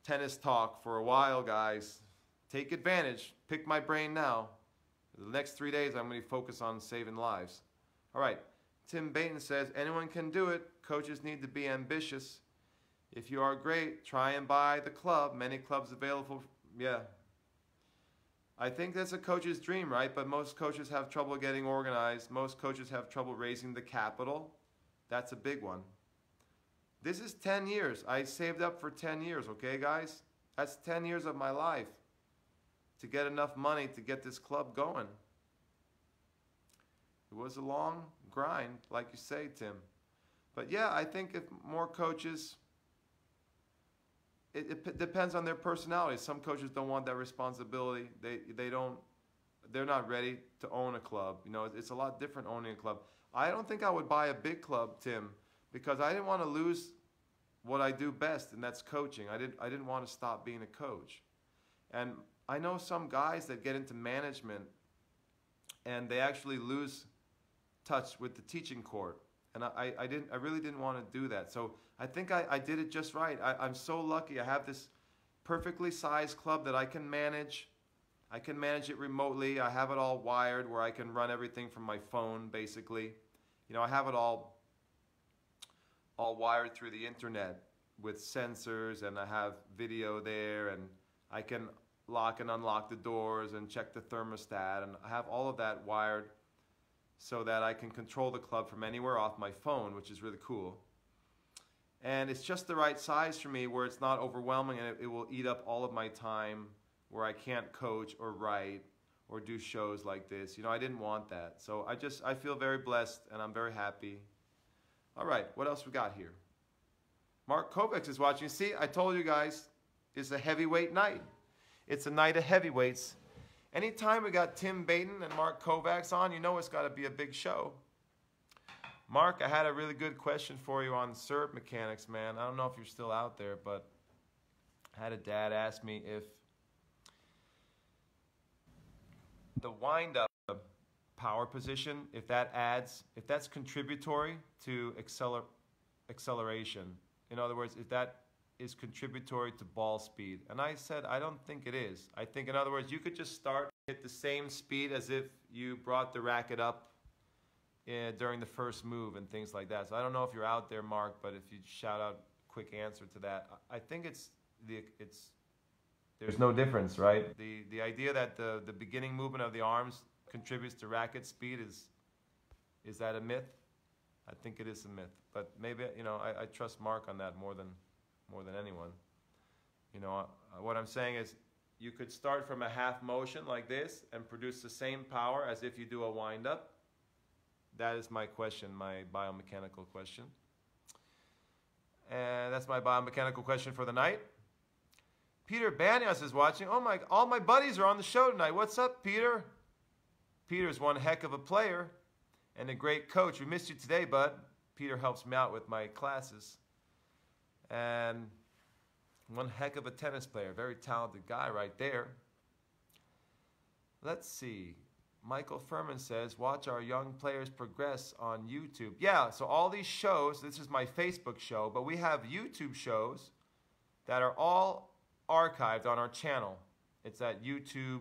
tennis talk for a while, guys. Take advantage. Pick my brain now. The next three days, I'm going to focus on saving lives. All right. Tim Bainton says, anyone can do it. Coaches need to be ambitious. If you are great, try and buy the club. Many clubs available. Yeah. I think that's a coach's dream, right? But most coaches have trouble getting organized. Most coaches have trouble raising the capital. That's a big one. This is 10 years. I saved up for 10 years, okay, guys? That's 10 years of my life to get enough money to get this club going. It was a long grind, like you say, Tim. But yeah, I think if more coaches, it, it depends on their personality. Some coaches don't want that responsibility. They, they don't, they're not ready to own a club. You know, it's a lot different owning a club. I don't think I would buy a big club, Tim, because I didn't want to lose what I do best, and that's coaching. I didn't, I didn't want to stop being a coach. And I know some guys that get into management and they actually lose touch with the teaching court. And I, I, didn't, I really didn't want to do that. So I think I, I did it just right. I, I'm so lucky. I have this perfectly sized club that I can manage. I can manage it remotely. I have it all wired where I can run everything from my phone, basically. You know, I have it all all wired through the internet with sensors and I have video there and I can lock and unlock the doors and check the thermostat and I have all of that wired so that I can control the club from anywhere off my phone, which is really cool. And it's just the right size for me where it's not overwhelming and it, it will eat up all of my time where I can't coach or write or do shows like this. You know, I didn't want that. So I just, I feel very blessed and I'm very happy. All right, what else we got here? Mark Kovacs is watching. See, I told you guys, it's a heavyweight night. It's a night of heavyweights. Anytime we got Tim Bainton and Mark Kovacs on, you know it's got to be a big show. Mark, I had a really good question for you on serve mechanics, man. I don't know if you're still out there, but I had a dad ask me if the wind-up power position, if that adds, if that's contributory to acceler acceleration. In other words, if that is contributory to ball speed. And I said, I don't think it is. I think, in other words, you could just start at the same speed as if you brought the racket up uh, during the first move and things like that. So I don't know if you're out there, Mark, but if you shout out quick answer to that, I think it's the it's there's no difference, right? The the idea that the the beginning movement of the arms contributes to racket speed is is that a myth? I think it is a myth, but maybe you know I, I trust Mark on that more than more than anyone. You know, uh, what I'm saying is you could start from a half motion like this and produce the same power as if you do a wind up. That is my question, my biomechanical question. And that's my biomechanical question for the night. Peter Banyas is watching. Oh my, all my buddies are on the show tonight. What's up, Peter? Peter's one heck of a player and a great coach. We missed you today, bud. Peter helps me out with my classes and one heck of a tennis player, very talented guy right there. Let's see. Michael Furman says, watch our young players progress on YouTube. Yeah, so all these shows, this is my Facebook show, but we have YouTube shows that are all archived on our channel. It's at YouTube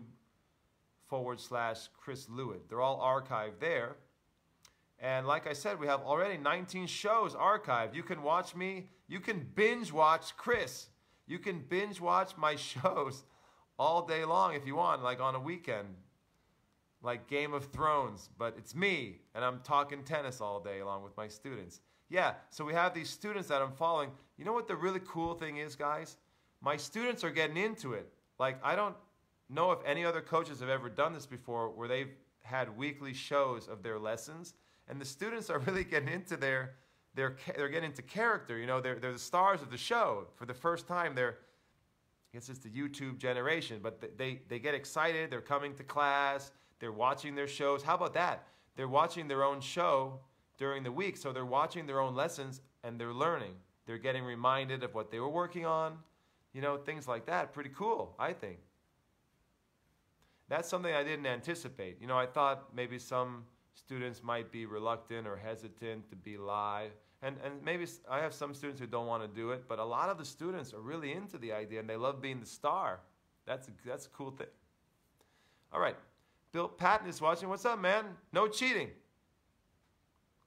forward slash Chris Lewit. They're all archived there. And like I said, we have already 19 shows archived. You can watch me you can binge watch Chris. You can binge watch my (laughs) shows all day long if you want, like on a weekend, like Game of Thrones. But it's me, and I'm talking tennis all day along with my students. Yeah, so we have these students that I'm following. You know what the really cool thing is, guys? My students are getting into it. Like, I don't know if any other coaches have ever done this before where they've had weekly shows of their lessons, and the students are (laughs) really getting into their they're, they're getting into character. You know, they're, they're the stars of the show. For the first time, they're, I guess it's the YouTube generation, but they, they get excited. They're coming to class. They're watching their shows. How about that? They're watching their own show during the week. So they're watching their own lessons and they're learning. They're getting reminded of what they were working on, you know, things like that. Pretty cool, I think. That's something I didn't anticipate. You know, I thought maybe some students might be reluctant or hesitant to be live. And, and maybe I have some students who don't want to do it, but a lot of the students are really into the idea and they love being the star. That's a, that's a cool thing. All right. Bill Patton is watching. What's up, man? No cheating.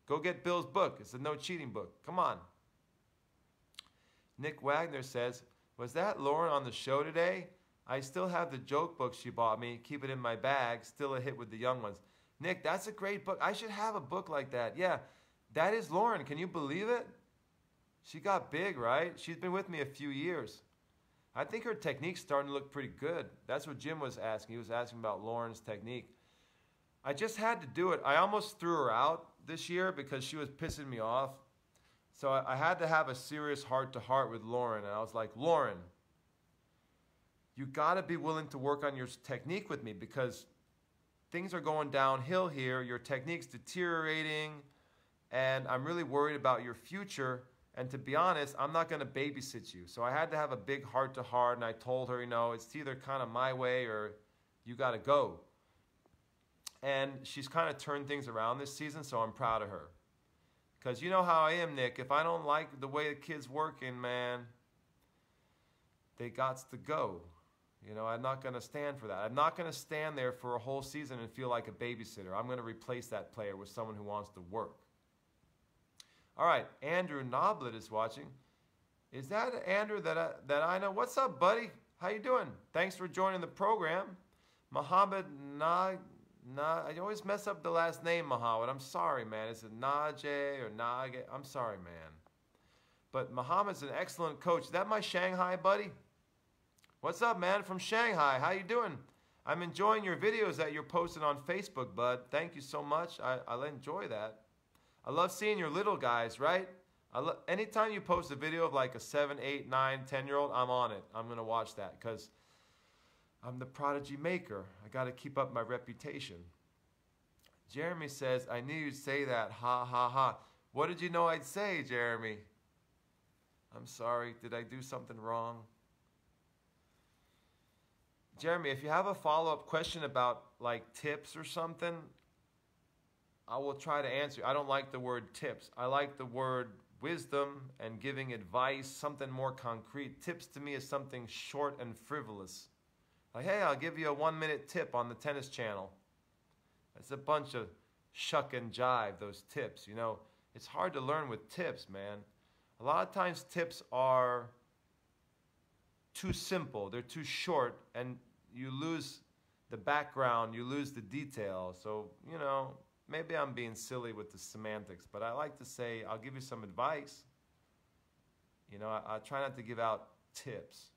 Go get Bill's book. It's a no cheating book. Come on. Nick Wagner says, Was that Lauren on the show today? I still have the joke book she bought me. Keep it in my bag. Still a hit with the young ones. Nick, that's a great book. I should have a book like that. Yeah, that is Lauren. Can you believe it? She got big, right? She's been with me a few years. I think her technique's starting to look pretty good. That's what Jim was asking. He was asking about Lauren's technique. I just had to do it. I almost threw her out this year because she was pissing me off. So I, I had to have a serious heart to heart with Lauren. And I was like, Lauren, you got to be willing to work on your technique with me because things are going downhill here. Your technique's deteriorating. And I'm really worried about your future. And to be honest, I'm not going to babysit you. So I had to have a big heart to heart. And I told her, you know, it's either kind of my way or you got to go. And she's kind of turned things around this season, so I'm proud of her. Because you know how I am, Nick. If I don't like the way the kid's working, man, they got to go. You know, I'm not going to stand for that. I'm not going to stand there for a whole season and feel like a babysitter. I'm going to replace that player with someone who wants to work. All right, Andrew Noblet is watching. Is that Andrew that I, that I know? What's up, buddy? How you doing? Thanks for joining the program. Muhammad Na, Na I always mess up the last name, Muhammad. I'm sorry, man. Is it Najee or Nage? I'm sorry, man. But Muhammad's an excellent coach. Is that my Shanghai buddy? What's up, man, from Shanghai? How you doing? I'm enjoying your videos that you're posting on Facebook, bud. Thank you so much. I, I'll enjoy that. I love seeing your little guys, right? I anytime you post a video of like a 7, 8, 9, 10 year old, I'm on it. I'm going to watch that because I'm the prodigy maker. I got to keep up my reputation. Jeremy says, I knew you'd say that. Ha ha ha. What did you know I'd say, Jeremy? I'm sorry. Did I do something wrong? Jeremy, if you have a follow up question about like tips or something, I will try to answer. I don't like the word tips. I like the word wisdom and giving advice, something more concrete. Tips to me is something short and frivolous. Like, hey, I'll give you a one minute tip on the tennis channel. It's a bunch of shuck and jive, those tips. You know, it's hard to learn with tips, man. A lot of times tips are too simple, they're too short, and you lose the background, you lose the detail. So, you know, maybe I'm being silly with the semantics, but I like to say, I'll give you some advice. You know, I, I try not to give out tips.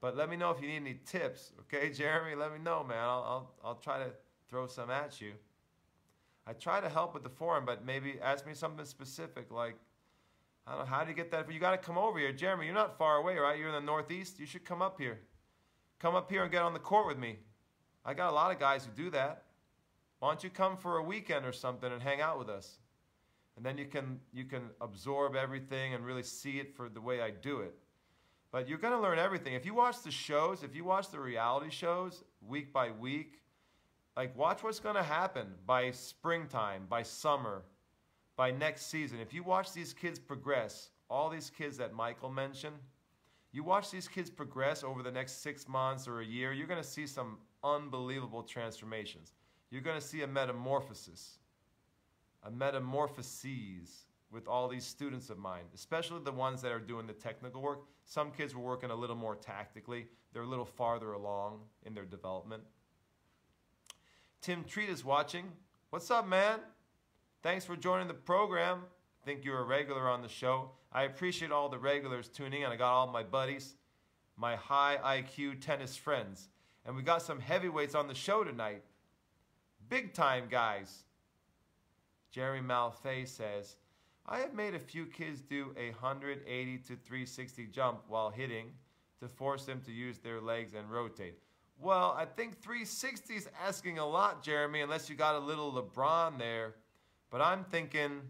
But let me know if you need any tips, okay, (laughs) Jeremy? Let me know, man. I'll, I'll, I'll try to throw some at you. I try to help with the forum, but maybe ask me something specific, like, I don't know, how do you get that? You got to come over here. Jeremy, you're not far away, right? You're in the Northeast. You should come up here. Come up here and get on the court with me. I got a lot of guys who do that. Why don't you come for a weekend or something and hang out with us? And then you can you can absorb everything and really see it for the way I do it. But you're going to learn everything. If you watch the shows, if you watch the reality shows week by week, like watch what's going to happen by springtime, by summer, by next season. If you watch these kids progress, all these kids that Michael mentioned, you watch these kids progress over the next six months or a year, you're going to see some unbelievable transformations. You're going to see a metamorphosis, a metamorphoses with all these students of mine, especially the ones that are doing the technical work. Some kids were working a little more tactically, they're a little farther along in their development. Tim Treat is watching. What's up, man? Thanks for joining the program. Think you're a regular on the show. I appreciate all the regulars tuning in. I got all my buddies, my high IQ tennis friends. And we got some heavyweights on the show tonight. Big time guys. Jerry Malfay says, I have made a few kids do a 180 to 360 jump while hitting to force them to use their legs and rotate. Well, I think 360 is asking a lot, Jeremy, unless you got a little LeBron there But I'm thinking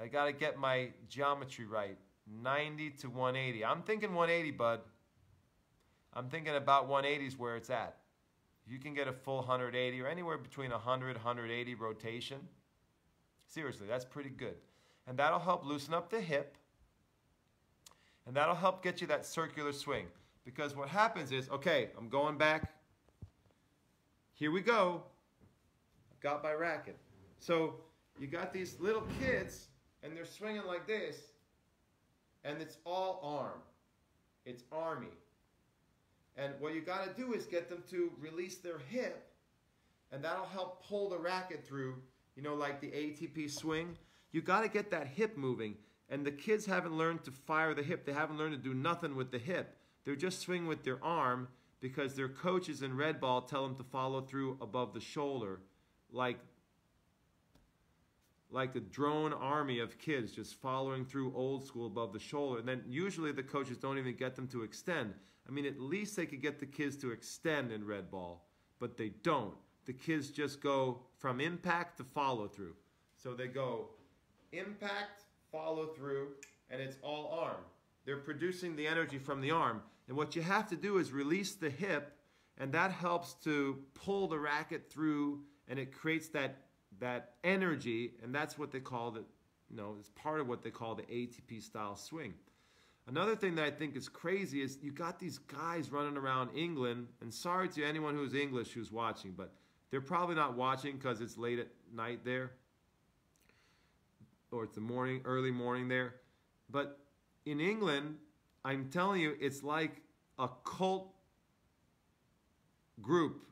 I got to get my geometry right. 90 to 180. I'm thinking 180, bud. I'm thinking about 180 is where it's at. You can get a full 180 or anywhere between 100 180 rotation. Seriously, that's pretty good. And that'll help loosen up the hip. And that'll help get you that circular swing. Because what happens is, okay, I'm going back. Here we go. I've got my racket. So you got these little kids, and they're swinging like this, and it's all arm. It's army. And what you got to do is get them to release their hip, and that'll help pull the racket through, you know, like the ATP swing. You got to get that hip moving. And the kids haven't learned to fire the hip. They haven't learned to do nothing with the hip. They're just swinging with their arm because their coaches in red ball tell them to follow through above the shoulder like like the drone army of kids just following through old school above the shoulder. And then usually the coaches don't even get them to extend. I mean, at least they could get the kids to extend in red ball, but they don't. The kids just go from impact to follow through. So they go impact, follow through, and it's all arm. They're producing the energy from the arm. And what you have to do is release the hip, and that helps to pull the racket through, and it creates that that energy, and that's what they call the, you know, it's part of what they call the ATP style swing. Another thing that I think is crazy is you got these guys running around England, and sorry to anyone who's English who's watching, but they're probably not watching because it's late at night there, or it's the morning, early morning there. But in England, I'm telling you, it's like a cult group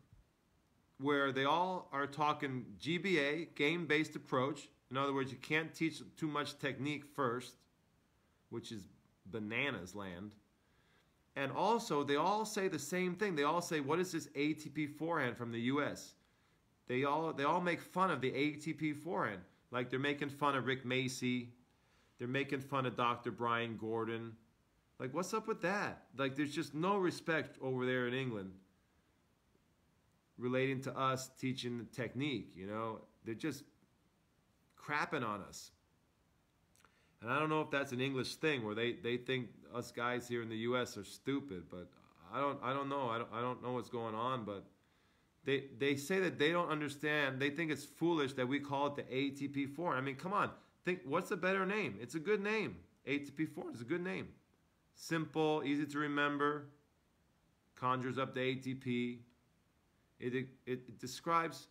where they all are talking GBA, game based approach. In other words, you can't teach too much technique first, which is bananas land. And also, they all say the same thing. They all say, "What is this ATP forehand from the U.S.?" They all they all make fun of the ATP forehand, like they're making fun of Rick Macci, they're making fun of Dr. Brian Gordon. Like, what's up with that? Like, there's just no respect over there in England relating to us teaching the technique. You know, they're just crapping on us. And I don't know if that's an English thing where they, they think us guys here in the U.S. are stupid, but I don't I don't know I don't I don't know what's going on, but they they say that they don't understand. They think it's foolish that we call it the ATP four. I mean, come on, think what's a better name? It's a good name. ATP four is a good name. Simple, easy to remember. Conjures up the ATP. It, it, it describes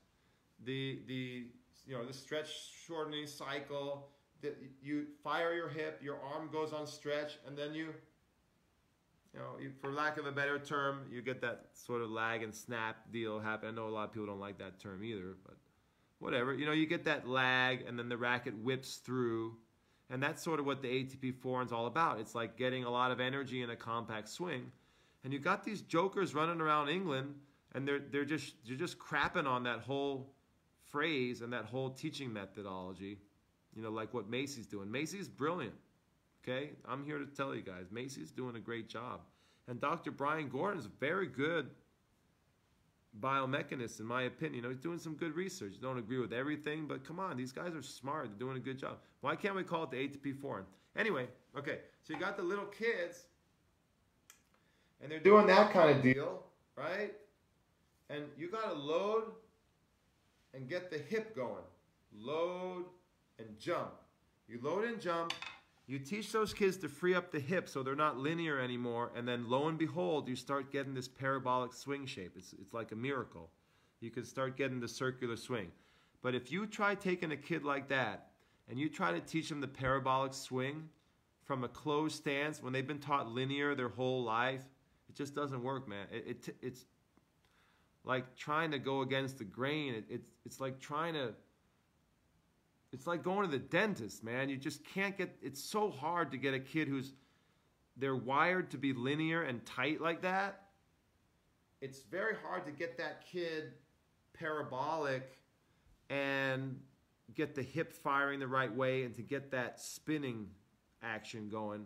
the, the, you know, the stretch shortening cycle. That you fire your hip, your arm goes on stretch, and then you, you know, you, for lack of a better term, you get that sort of lag and snap deal happen. I know a lot of people don't like that term either, but whatever. You know, you get that lag, and then the racket whips through, and that's sort of what the ATP forehand's all about. It's like getting a lot of energy in a compact swing, and you got these jokers running around England and they're they're just they're just crapping on that whole phrase and that whole teaching methodology you know like what Macci's doing. Macci's brilliant okay? I'm here to tell you guys Macci's doing a great job. And dr brian gordon's a very good biomechanist in my opinion. You know he's doing some good research. Don't agree with everything but come on these guys are smart. They're doing a good job. Why can't we call it the atp forehand anyway okay so you got the little kids and they're doing that kind of deal right and you got to load and get the hip going. Load and jump. You load and jump. You teach those kids to free up the hip so they're not linear anymore. And then lo and behold, you start getting this parabolic swing shape. It's, it's like a miracle. You can start getting the circular swing. But if you try taking a kid like that and you try to teach them the parabolic swing from a closed stance when they've been taught linear their whole life, it just doesn't work, man. It, it, it's, like trying to go against the grain. It, it's it's like trying to. It's like going to the dentist, man. You just can't get. It's so hard to get a kid who's they're wired to be linear and tight like that. It's very hard to get that kid parabolic and get the hip firing the right way and to get that spinning action going.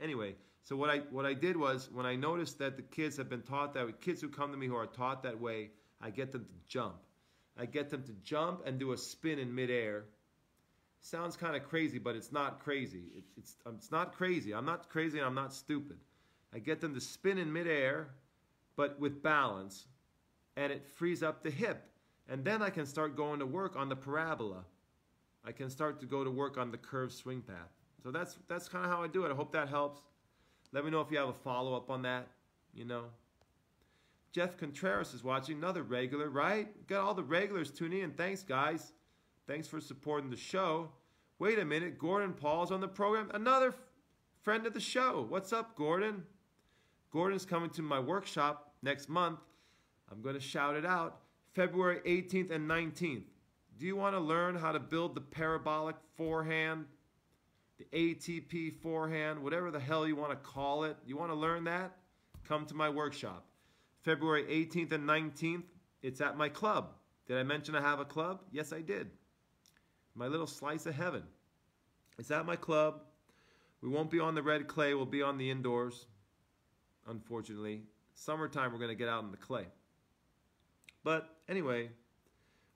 Anyway, so what I what I did was when I noticed that the kids have been taught that kids who come to me who are taught that way, I get them to jump. I get them to jump and do a spin in midair. Sounds kind of crazy, but it's not crazy. It, it's, um, it's not crazy. I'm not crazy and I'm not stupid. I get them to spin in midair, but with balance, and it frees up the hip. And then I can start going to work on the parabola. I can start to go to work on the curved swing path. So that's that's kind of how I do it. I hope that helps. Let me know if you have a follow up on that. You know. Jeff Contreras is watching, another regular, right? Got all the regulars tuning in. Thanks, guys. Thanks for supporting the show. Wait a minute, Gordon Paul's on the program. Another friend of the show. What's up, Gordon? Gordon's coming to my workshop next month. I'm going to shout it out. February 18th and 19th. Do you want to learn how to build the parabolic forehand, the ATP forehand, whatever the hell you want to call it? You want to learn that? Come to my workshop. February 18th and 19th, it's at my club. Did I mention I have a club? Yes, I did. My little slice of heaven. It's at my club. We won't be on the red clay, we'll be on the indoors, unfortunately. Summertime, we're going to get out in the clay. But anyway,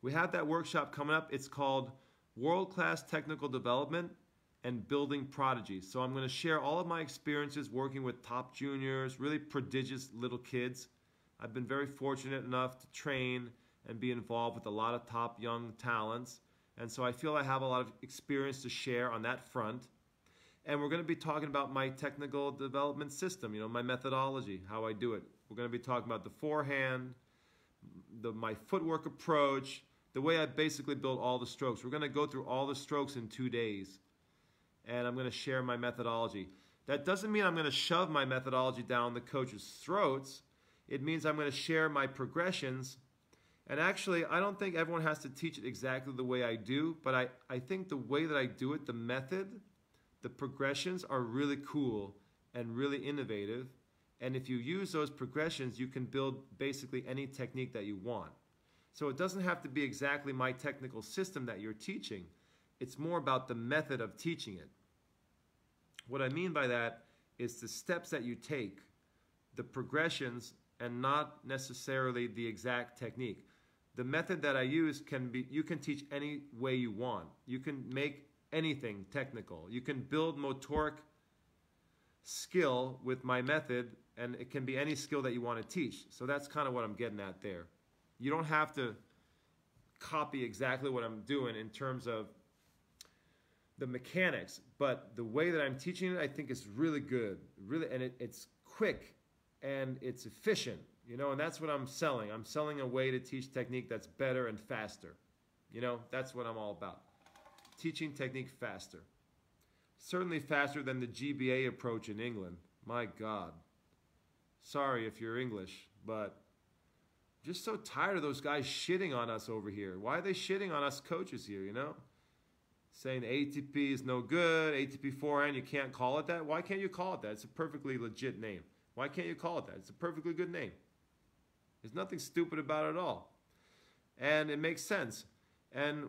we have that workshop coming up. It's called World Class Technical Development and Building Prodigies. So I'm going to share all of my experiences working with top juniors, really prodigious little kids. I've been very fortunate enough to train and be involved with a lot of top young talents. And so I feel I have a lot of experience to share on that front. And we're going to be talking about my technical development system, you know, my methodology, how I do it. We're going to be talking about the forehand, the, my footwork approach, the way I basically build all the strokes. We're going to go through all the strokes in two days, and I'm going to share my methodology. That doesn't mean I'm going to shove my methodology down the coach's throats. It means I'm going to share my progressions. And actually, I don't think everyone has to teach it exactly the way I do, but I, I think the way that I do it, the method, the progressions are really cool and really innovative. And if you use those progressions, you can build basically any technique that you want. So it doesn't have to be exactly my technical system that you're teaching. It's more about the method of teaching it. What I mean by that is the steps that you take, the progressions, and not necessarily the exact technique. The method that I use can be, you can teach any way you want. You can make anything technical. You can build motoric skill with my method, and it can be any skill that you want to teach. So that's kind of what I'm getting at there. You don't have to copy exactly what I'm doing in terms of the mechanics, but the way that I'm teaching it, I think is really good. Really, and it, it's quick and it's efficient, you know, and that's what I'm selling. I'm selling a way to teach technique that's better and faster. You know, that's what I'm all about. Teaching technique faster. Certainly faster than the GBA approach in England. My God. Sorry if you're English, but just so tired of those guys shitting on us over here. Why are they shitting on us coaches here, you know? Saying ATP is no good, ATP forehand, you can't call it that. Why can't you call it that? It's a perfectly legit name. Why can't you call it that? It's a perfectly good name. There's nothing stupid about it at all. And it makes sense. And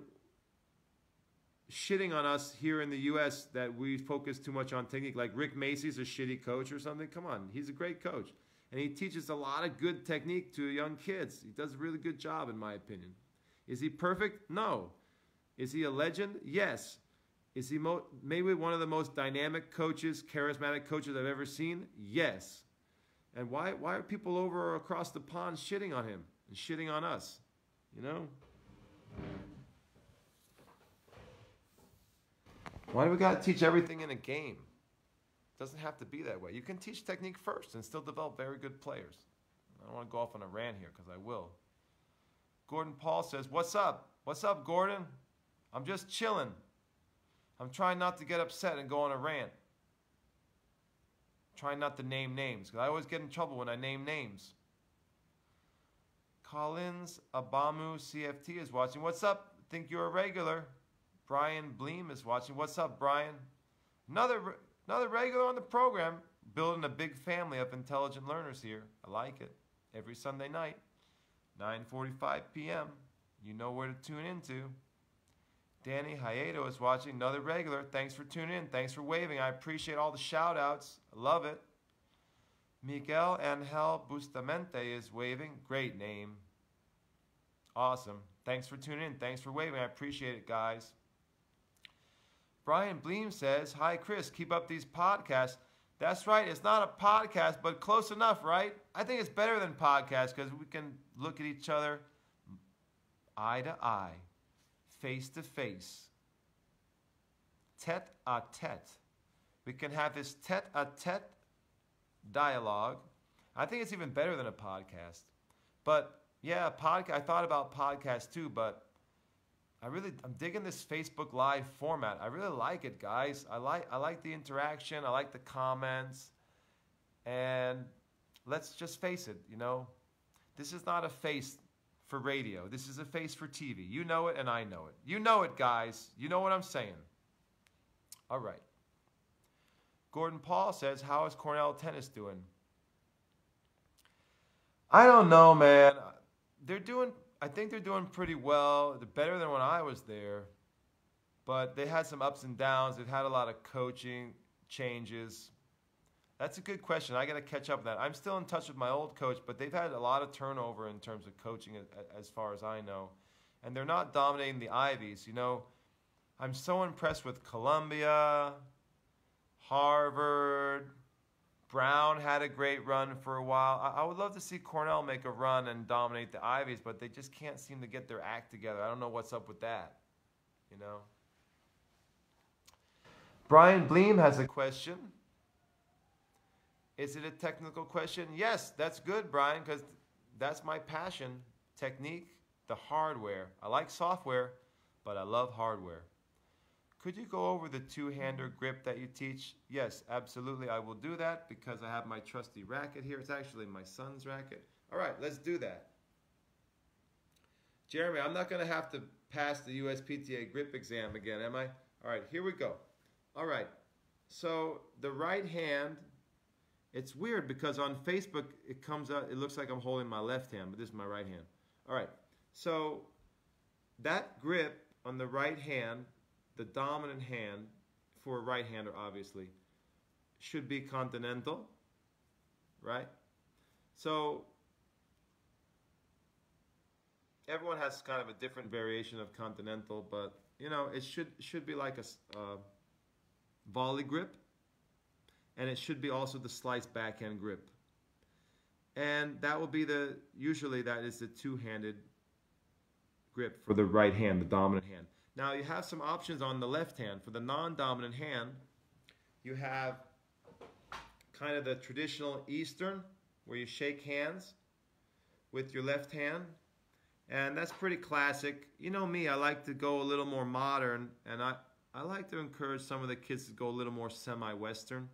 shitting on us here in the US that we focus too much on technique, like Rick Macci's a shitty coach or something. Come on, he's a great coach and he teaches a lot of good technique to young kids. He does a really good job, in my opinion. Is he perfect? No. Is he a legend? Yes. Is he maybe one of the most dynamic coaches, charismatic coaches I've ever seen? Yes. And why, why are people over across the pond shitting on him and shitting on us? You know? Why do we got to teach everything in a game? It doesn't have to be that way. You can teach technique first and still develop very good players. I don't want to go off on a rant here because I will. Gordon Paul says, What's up? What's up, Gordon? I'm just chilling. I'm trying not to get upset and go on a rant. trying not to name names because I always get in trouble when I name names. Collins Abamu CFT is watching. What's up? Think you're a regular. Brian Bleem is watching. What's up, Brian? Another Another regular on the program, building a big family of intelligent learners here. I like it. Every Sunday night, 9:45 p.m. You know where to tune into. Danny Hayedo is watching. Another regular. Thanks for tuning in. Thanks for waving. I appreciate all the shout outs. Love it. Miguel Angel Bustamente is waving. Great name. Awesome. Thanks for tuning in. Thanks for waving. I appreciate it, guys. Brian Bleem says, Hi, Chris. Keep up these podcasts. That's right. It's not a podcast, but close enough, right? I think it's better than podcast because we can look at each other eye to eye, face to face, tete a tete. We can have this tete a tete dialogue. I think it's even better than a podcast. But yeah, podcast. I thought about podcast too, but I really I'm digging this Facebook Live format. I really like it, guys. I like I like the interaction. I like the comments, and let's just face it. You know, this is not a face for radio. This is a face for TV. You know it, and I know it. You know it, guys. You know what I'm saying. All right. Gordon Paul says, "How is Cornell tennis doing?" I don't know, man. They're doing. I think they're doing pretty well. They're better than when I was there, but they had some ups and downs. They've had a lot of coaching changes. That's a good question. I got to catch up with that. I'm still in touch with my old coach, but they've had a lot of turnover in terms of coaching, as far as I know, and they're not dominating the Ivies. You know, I'm so impressed with Columbia, Harvard, Brown had a great run for a while. I, would love to see Cornell make a run and dominate the Ivies, but they just can't seem to get their act together. I don't know what's up with that. You know. Brian Bleem has a question. Is it a technical question? Yes, that's good, Brian, because that's my passion. Technique, the hardware. I like software, but I love hardware. Could you go over the two-hander grip that you teach? Yes, absolutely. I will do that because I have my trusty racket here. It's actually my son's racket. All right, let's do that. Jeremy, I'm not going to have to pass the USPTA grip exam again, am I? All right, here we go. All right, so the right hand, it's weird because on Facebook it comes out, it looks like I'm holding my left hand, but this is my right hand. All right, so that grip on the right hand the dominant hand for a right-hander, obviously, should be continental, right? So everyone has kind of a different variation of continental, but you know it should should be like a uh, volley grip, and it should be also the slice backhand grip, and that will be the usually that is the two-handed grip for the right hand, the dominant hand. Now you have some options on the left hand. For the non-dominant hand, you have kind of the traditional Eastern, where you shake hands with your left hand. And that's pretty classic. You know me, I like to go a little more modern, and I, I like to encourage some of the kids to go a little more semi-Western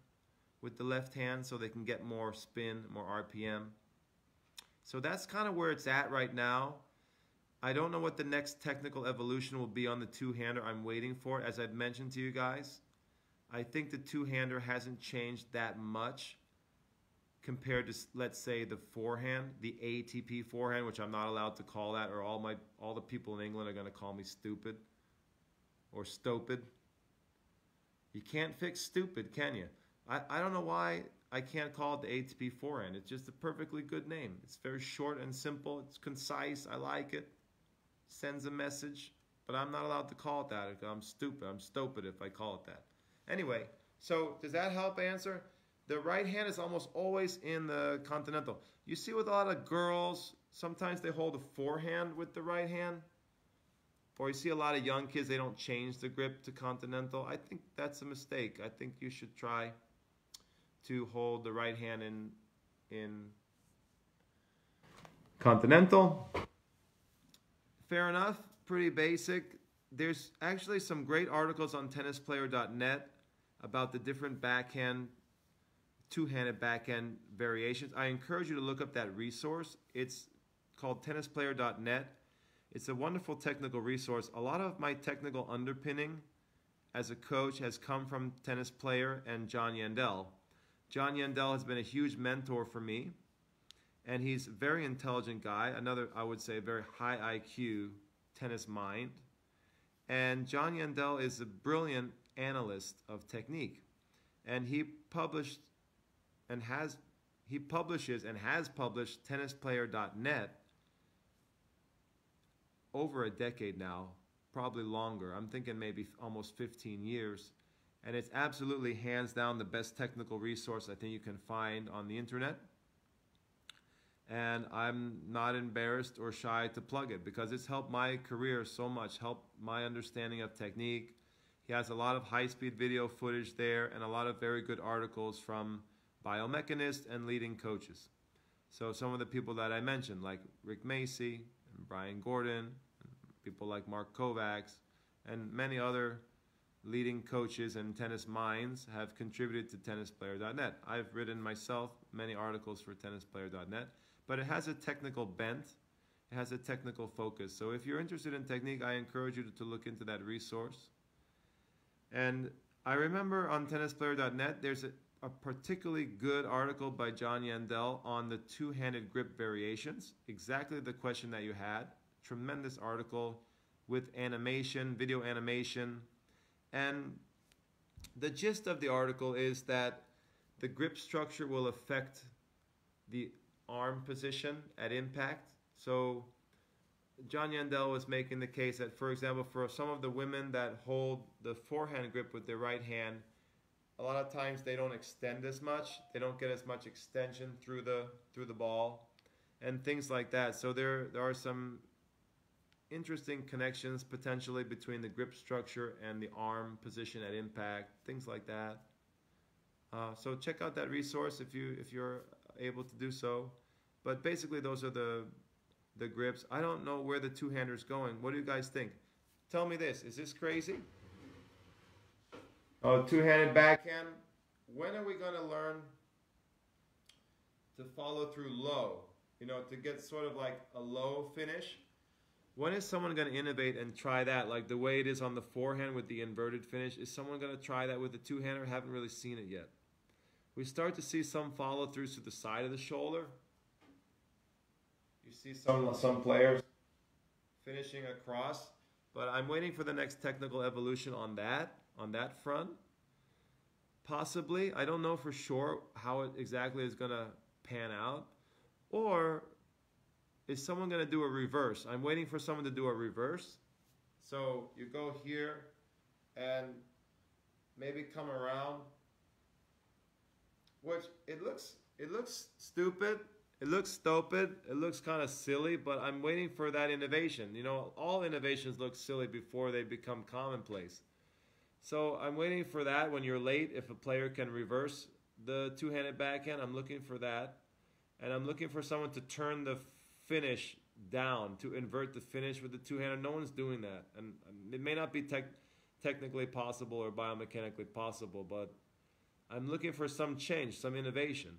with the left hand so they can get more spin, more RPM. So that's kind of where it's at right now. I don't know what the next technical evolution will be on the two-hander. I'm waiting for. As I've mentioned to you guys, I think the two-hander hasn't changed that much compared to, let's say, the forehand, the ATP forehand, which I'm not allowed to call that, or all my all the people in England are going to call me stupid or stupid. You can't fix stupid, can you? I, I don't know why I can't call it the ATP forehand. It's just a perfectly good name. It's very short and simple. It's concise. I like it sends a message, but I'm not allowed to call it that. I'm stupid. I'm stupid if I call it that. Anyway, so does that help answer? The right hand is almost always in the continental. You see with a lot of girls, sometimes they hold a forehand with the right hand. Or you see a lot of young kids, they don't change the grip to continental. I think that's a mistake. I think you should try to hold the right hand in in continental fair enough, pretty basic. There's actually some great articles on tennisplayer.net about the different backhand, two-handed backhand variations. I encourage you to look up that resource. It's called tennisplayer.net. It's a wonderful technical resource. A lot of my technical underpinning as a coach has come from Tennis Player and John Yandell. John Yandell has been a huge mentor for me and he's a very intelligent guy. Another, I would say, very high IQ tennis mind. And John Yandell is a brilliant analyst of technique, and he published and has he publishes and has published tennisplayer.net over a decade now, probably longer. I'm thinking maybe almost 15 years. And it's absolutely hands down the best technical resource I think you can find on the internet. And I'm not embarrassed or shy to plug it because it's helped my career so much, helped my understanding of technique. He has a lot of high speed video footage there and a lot of very good articles from biomechanists and leading coaches. So some of the people that I mentioned, like Rick Macci and Brian Gordon, people like Mark Kovacs, and many other leading coaches and tennis minds have contributed to tennisplayer.net. I've written myself many articles for tennisplayer.net, but it has a technical bent. It has a technical focus. So if you're interested in technique, I encourage you to look into that resource. And I remember on tennisplayer.net, there's a, a particularly good article by John Yandell on the two-handed grip variations, exactly the question that you had. Tremendous article with animation, video animation, and the gist of the article is that the grip structure will affect the arm position at impact. So John Yandell was making the case that, for example, for some of the women that hold the forehand grip with their right hand, a lot of times they don't extend as much. They don't get as much extension through the through the ball, and things like that. So there there are some interesting connections potentially between the grip structure and the arm position at impact, things like that. Uh, so check out that resource if you if you're able to do so. But basically, those are the the grips. I don't know where the two-hander's going. What do you guys think? Tell me this. Is this crazy? Oh, two-handed backhand. When are we going to learn to follow through low? You know, to get sort of like a low finish. When is someone going to innovate and try that? Like the way it is on the forehand with the inverted finish. Is someone going to try that with the two-hander? Haven't really seen it yet. We start to see some follow-throughs to the side of the shoulder. You see some some players finishing across, but I'm waiting for the next technical evolution on that on that front. Possibly, I don't know for sure how it exactly is going to pan out, or is someone going to do a reverse? I'm waiting for someone to do a reverse. So you go here and maybe come around, which it looks it looks stupid. It looks stupid. It looks kind of silly, but I'm waiting for that innovation. You know, all innovations look silly before they become commonplace. So I'm waiting for that when you're late. If a player can reverse the two-handed backhand, I'm looking for that. And I'm looking for someone to turn the finish down, to invert the finish with the two-hander. No one's doing that. And it may not be tech technically possible or biomechanically possible, but I'm looking for some change, some innovation.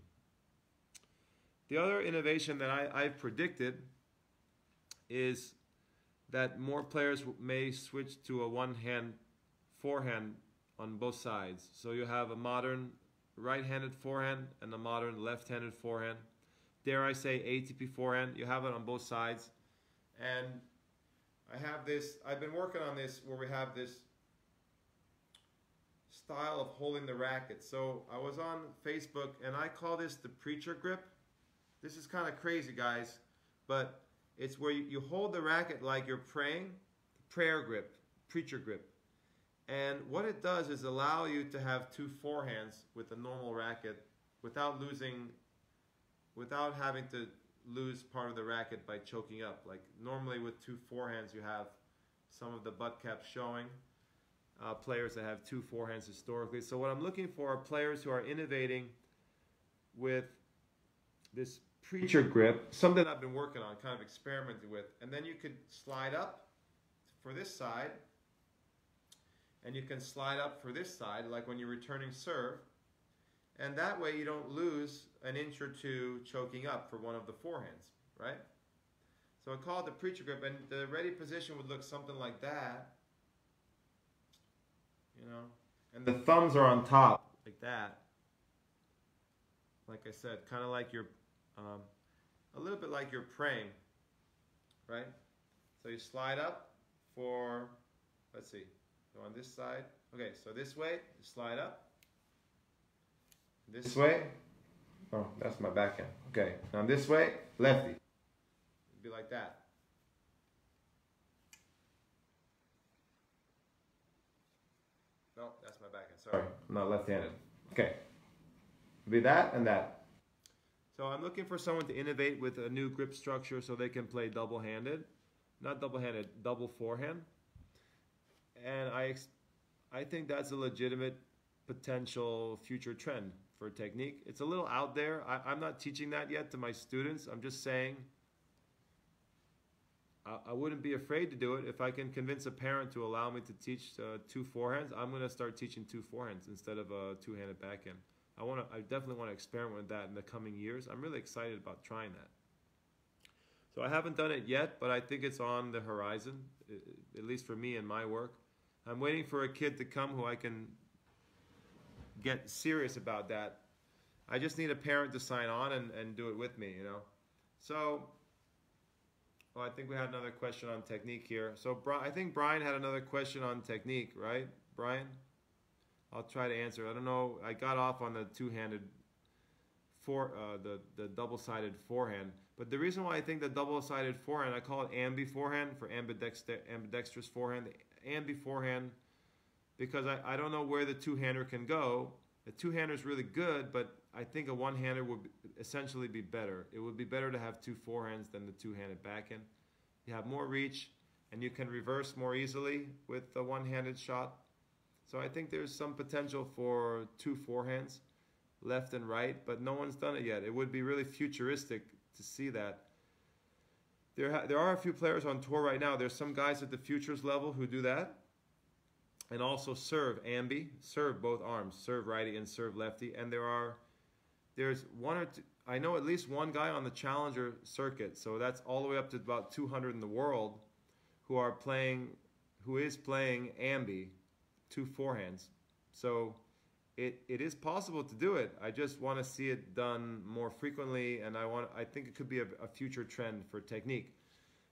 The other innovation that I, I've predicted is that more players may switch to a one-hand forehand on both sides. So you have a modern right-handed forehand and a modern left-handed forehand. Dare I say ATP forehand? You have it on both sides. And I have this, I've been working on this where we have this style of holding the racket. So I was on Facebook and I call this the preacher grip. This is kind of crazy, guys, but it's where you, you hold the racket like you're praying, prayer grip, preacher grip. And what it does is allow you to have two forehands with a normal racket without losing, without having to lose part of the racket by choking up. Like normally with two forehands, you have some of the butt caps showing. Uh, players that have two forehands historically. So what I'm looking for are players who are innovating with this preacher grip, something I've been working on, kind of experimenting with. And then you could slide up for this side and you can slide up for this side, like when you're returning serve. And that way you don't lose an inch or two choking up for one of the forehands, right? So I call it the preacher grip, and the ready position would look something like that. You know? And the thumbs are on top, like that. Like I said, kind of like you're, um, a little bit like you're praying, right? So you slide up for, let's see, so on this side, okay, so this way, slide up. This way. Oh, that's my backhand. Okay. Now this way, lefty. It'd be like that. No, that's my backhand. Sorry, I'm not left-handed. Okay. It'd be that and that. So I'm looking for someone to innovate with a new grip structure so they can play double-handed. Not double-handed, double forehand. And I, I think that's a legitimate potential future trend for technique. It's a little out there. I, am not teaching that yet to my students. I'm just saying I, I, wouldn't be afraid to do it. If I can convince a parent to allow me to teach uh, two forehands, I'm going to start teaching two forehands instead of a two-handed backhand. I want to. I definitely want to experiment with that in the coming years. I'm really excited about trying that. So I haven't done it yet, but I think it's on the horizon, at least for me and my work. I'm waiting for a kid to come who I can get serious about that. I just need a parent to sign on and, and do it with me, you know. So, well, I think we had another question on technique here. So, I think Brian had another question on technique, right, Brian? I'll try to answer. I don't know. I got off on the two-handed, for uh, the the double-sided forehand. But the reason why I think the double-sided forehand, I call it ambi forehand for ambidextrous forehand. The ambi forehand because I, I don't know where the two-hander can go. The two-hander is really good, but I think a one-hander would essentially be better. It would be better to have two forehands than the two-handed backhand. You have more reach, and you can reverse more easily with the one-handed shot. So I think there's some potential for two forehands, left and right, but no one's done it yet. It would be really futuristic to see that. There, there are a few players on tour right now. There's some guys at the futures level who do that and also serve ambi, serve both arms, serve righty and serve lefty. And there are, there's one or two, I know at least one guy on the challenger circuit, so that's all the way up to about 200 in the world, who are playing, who is playing ambi, two forehands. So it, it is possible to do it. I just want to see it done more frequently, and I want I think it could be a, a future trend for technique.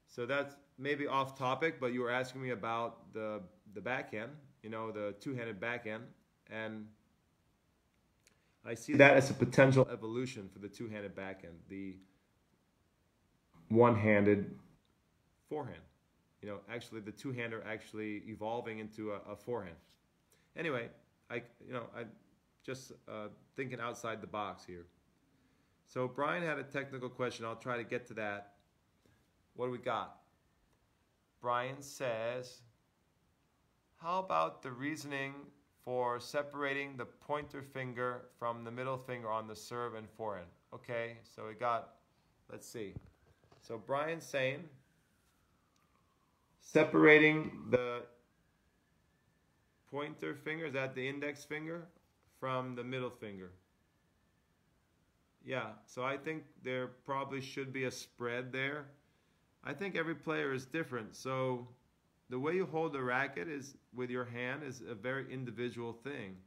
So that's maybe off topic, but you were asking me about the the backhand, you know, the two-handed backhand, and I see that as a potential evolution for the two-handed backhand, the one-handed forehand. You know, actually the two-hander actually evolving into a, a forehand. Anyway, I you know I just uh, thinking outside the box here. So Brian had a technical question. I'll try to get to that. What do we got? Brian says, how about the reasoning for separating the pointer finger from the middle finger on the serve and forehand? Okay, so we got, let's see. So Brian's saying, separating the pointer finger, is that the index finger, from the middle finger. Yeah, so I think there probably should be a spread there. I think every player is different. So the way you hold the racket is with your hand is a very individual thing.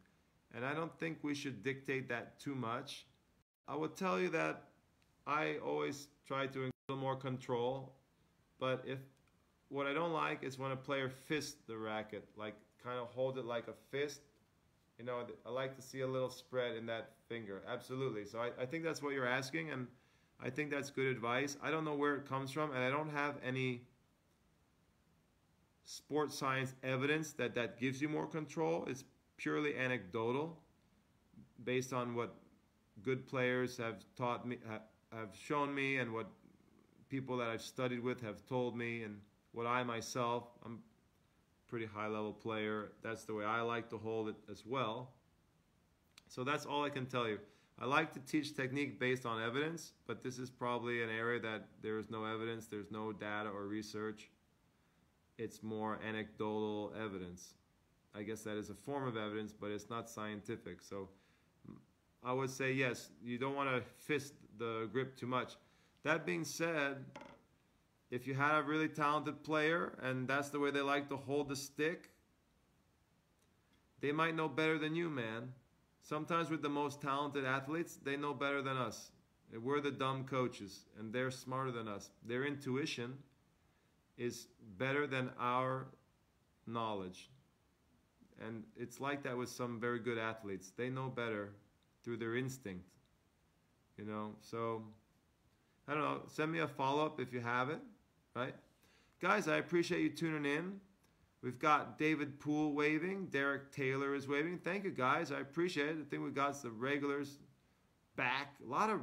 And I don't think we should dictate that too much. I would tell you that I always try to include more control, but if what I don't like is when a player fists the racket, like kind of hold it like a fist. You know, I like to see a little spread in that finger. Absolutely. So I, I think that's what you're asking, and I think that's good advice. I don't know where it comes from, and I don't have any sports science evidence that that gives you more control. It's purely anecdotal, based on what good players have taught me, have shown me, and what people that I've studied with have told me, and what I myself, I'm a pretty high level player. That's the way I like to hold it as well. So that's all I can tell you. I like to teach technique based on evidence, but this is probably an area that there is no evidence, there's no data or research. It's more anecdotal evidence. I guess that is a form of evidence, but it's not scientific. So I would say yes, you don't want to fist the grip too much. That being said, if you had a really talented player and that's the way they like to hold the stick, they might know better than you, man. Sometimes with the most talented athletes, they know better than us. We're the dumb coaches, and they're smarter than us. Their intuition is better than our knowledge. And it's like that with some very good athletes. They know better through their instinct. You know, so I don't know. Send me a follow up if you have it, right? Guys, I appreciate you tuning in. We've got David Poole waving. Derek Taylor is waving. Thank you, guys. I appreciate it. I think we got the regulars back. A lot of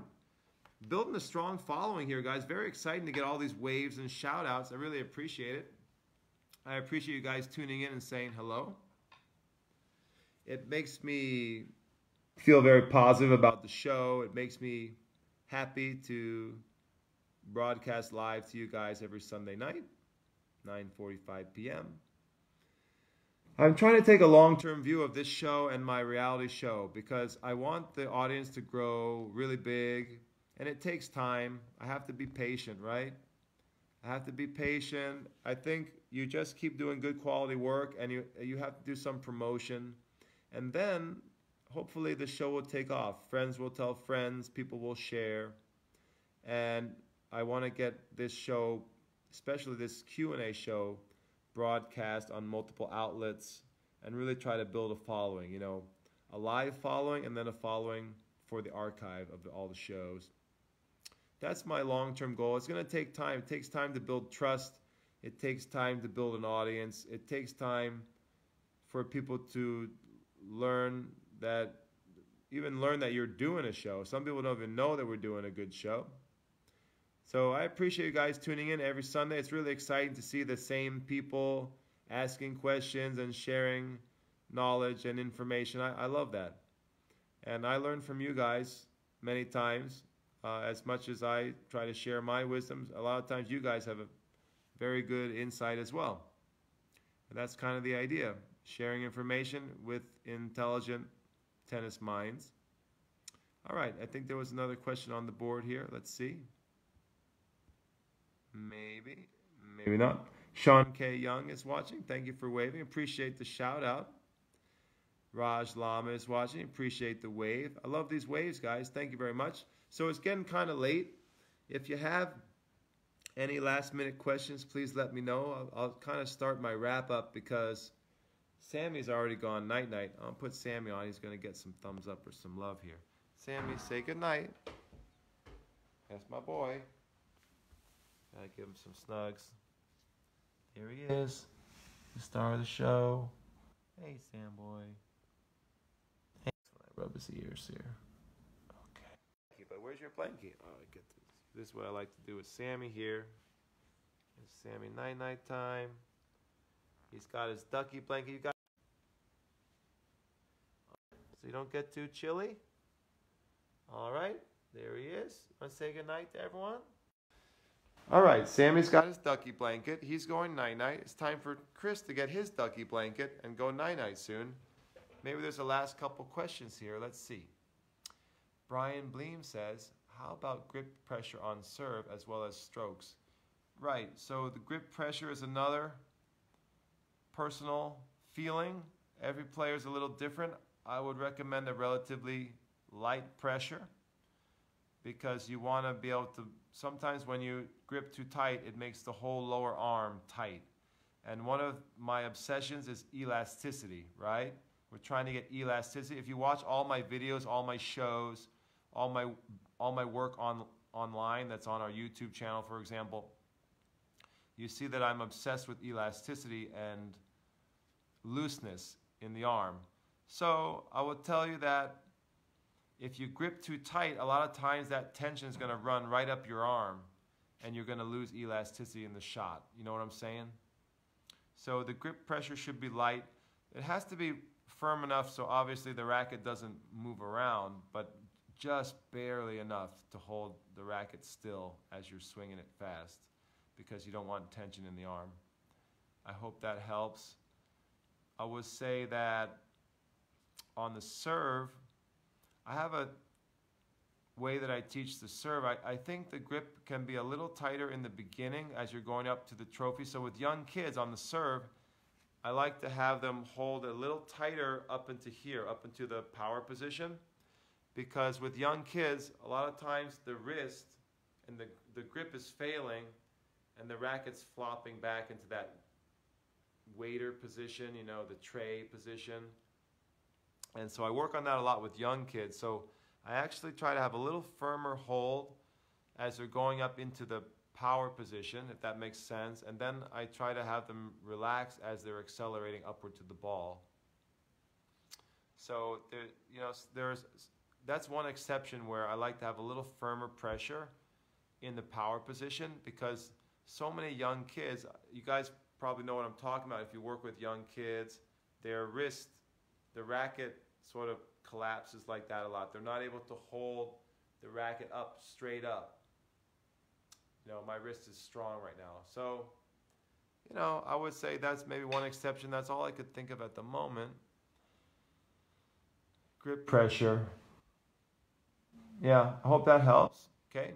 building a strong following here, guys. Very exciting to get all these waves and shout outs. I really appreciate it. I appreciate you guys tuning in and saying hello. It makes me feel very positive about the show. It makes me happy to broadcast live to you guys every Sunday night, 9:45 p.m. I'm trying to take a long-term view of this show and my reality show because I want the audience to grow really big and it takes time. I have to be patient, right? I have to be patient. I think you just keep doing good quality work and you you have to do some promotion and then hopefully the show will take off. Friends will tell friends, people will share. And I want to get this show, especially this Q&A show broadcast on multiple outlets and really try to build a following, you know, a live following and then a following for the archive of all the shows. That's my long-term goal. It's going to take time. It takes time to build trust. It takes time to build an audience. It takes time for people to learn that even learn that you're doing a show. Some people don't even know that we're doing a good show. So I appreciate you guys tuning in every Sunday. It's really exciting to see the same people asking questions and sharing knowledge and information. I, I love that. And I learn from you guys many times. Uh, as much as I try to share my wisdom, a lot of times you guys have a very good insight as well. And that's kind of the idea sharing information with intelligent tennis minds. All right, I think there was another question on the board here. Let's see. Maybe, maybe not. Sean K. Young is watching. Thank you for waving. Appreciate the shout out. Raj Lama is watching. Appreciate the wave. I love these waves, guys. Thank you very much. So it's getting kind of late. If you have any last minute questions, please let me know. I'll, I'll kind of start my wrap up because Sammy's already gone night night. I'll put Sammy on. He's going to get some thumbs up or some love here. Sammy, say good night. That's my boy. Gotta give him some snugs. There he is, the star of the show. Hey, Sam boy. Hey, rub his ears here. Where's your blanket? Oh, I get this. This is what I like to do with Sammy here. It's Sammy night night time. He's got his ducky blanket. You got so you don't get too chilly. All right, there he is. Want to say goodnight to everyone? All right, Sammy's got his ducky blanket. He's going night night. It's time for Chris to get his ducky blanket and go night night soon. Maybe there's a last couple questions here. Let's see. Brian Bleem says, How about grip pressure on serve as well as strokes? Right, so the grip pressure is another personal feeling. Every player is a little different. I would recommend a relatively light pressure because you want to be able to. Sometimes when you grip too tight, it makes the whole lower arm tight. And one of my obsessions is elasticity, right? We're trying to get elasticity. If you watch all my videos, all my shows, all my all my work on online that's on our YouTube channel, for example, you see that I'm obsessed with elasticity and looseness in the arm. So I will tell you that if you grip too tight, a lot of times that tension is going to run right up your arm and you're going to lose elasticity in the shot. You know what I'm saying? So the grip pressure should be light. It has to be firm enough so obviously the racket doesn't move around, but just barely enough to hold the racket still as you're swinging it fast because you don't want tension in the arm. I hope that helps. I would say that on the serve, I have a way that I teach the serve. I, I think the grip can be a little tighter in the beginning as you're going up to the trophy. So with young kids on the serve, I like to have them hold a little tighter up into here, up into the power position. Because with young kids, a lot of times the wrist and the, the grip is failing and the racket's flopping back into that waiter position, you know, the tray position. And so I work on that a lot with young kids. So I actually try to have a little firmer hold as they're going up into the power position, if that makes sense, and then I try to have them relax as they're accelerating upward to the ball. So there, you know, there's that's one exception where I like to have a little firmer pressure in the power position because so many young kids, you guys probably know what I'm talking about if you work with young kids, their wrist, the racket sort of collapses like that a lot. They're not able to hold the racket up straight up. You know, my wrist is strong right now. So, you know, I would say that's maybe one exception. That's all I could think of at the moment. Grip pressure. Yeah, I hope that helps. Okay.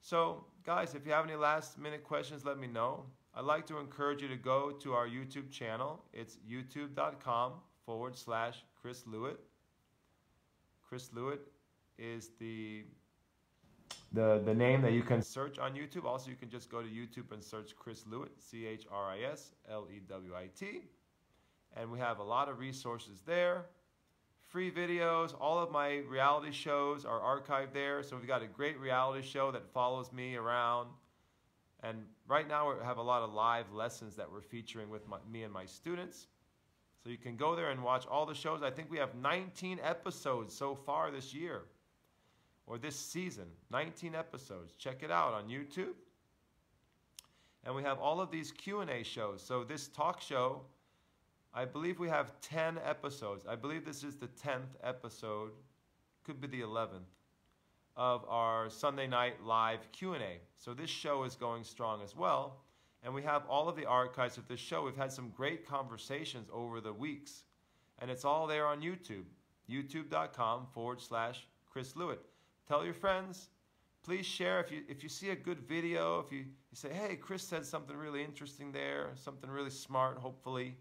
So, guys, if you have any last minute questions, let me know. I'd like to encourage you to go to our YouTube channel. It's youtube.com forward slash Chris Lewit. Chris Lewit is the, the, the name that you can search on YouTube. Also, you can just go to YouTube and search Chris Lewit, C H R I S L E W I T. And we have a lot of resources there free videos. All of my reality shows are archived there. So we've got a great reality show that follows me around. And right now we have a lot of live lessons that we're featuring with my, me and my students. So you can go there and watch all the shows. I think we have 19 episodes so far this year or this season. 19 episodes. Check it out on YouTube. And we have all of these Q&A shows. So this talk show I believe we have 10 episodes. I believe this is the 10th episode, could be the 11th, of our Sunday night live Q&A. So this show is going strong as well. And we have all of the archives of this show. We've had some great conversations over the weeks. And it's all there on YouTube, youtube.com forward slash Chris Lewit. Tell your friends. Please share if you, if you see a good video, if you, you say, hey, Chris said something really interesting there, something really smart, hopefully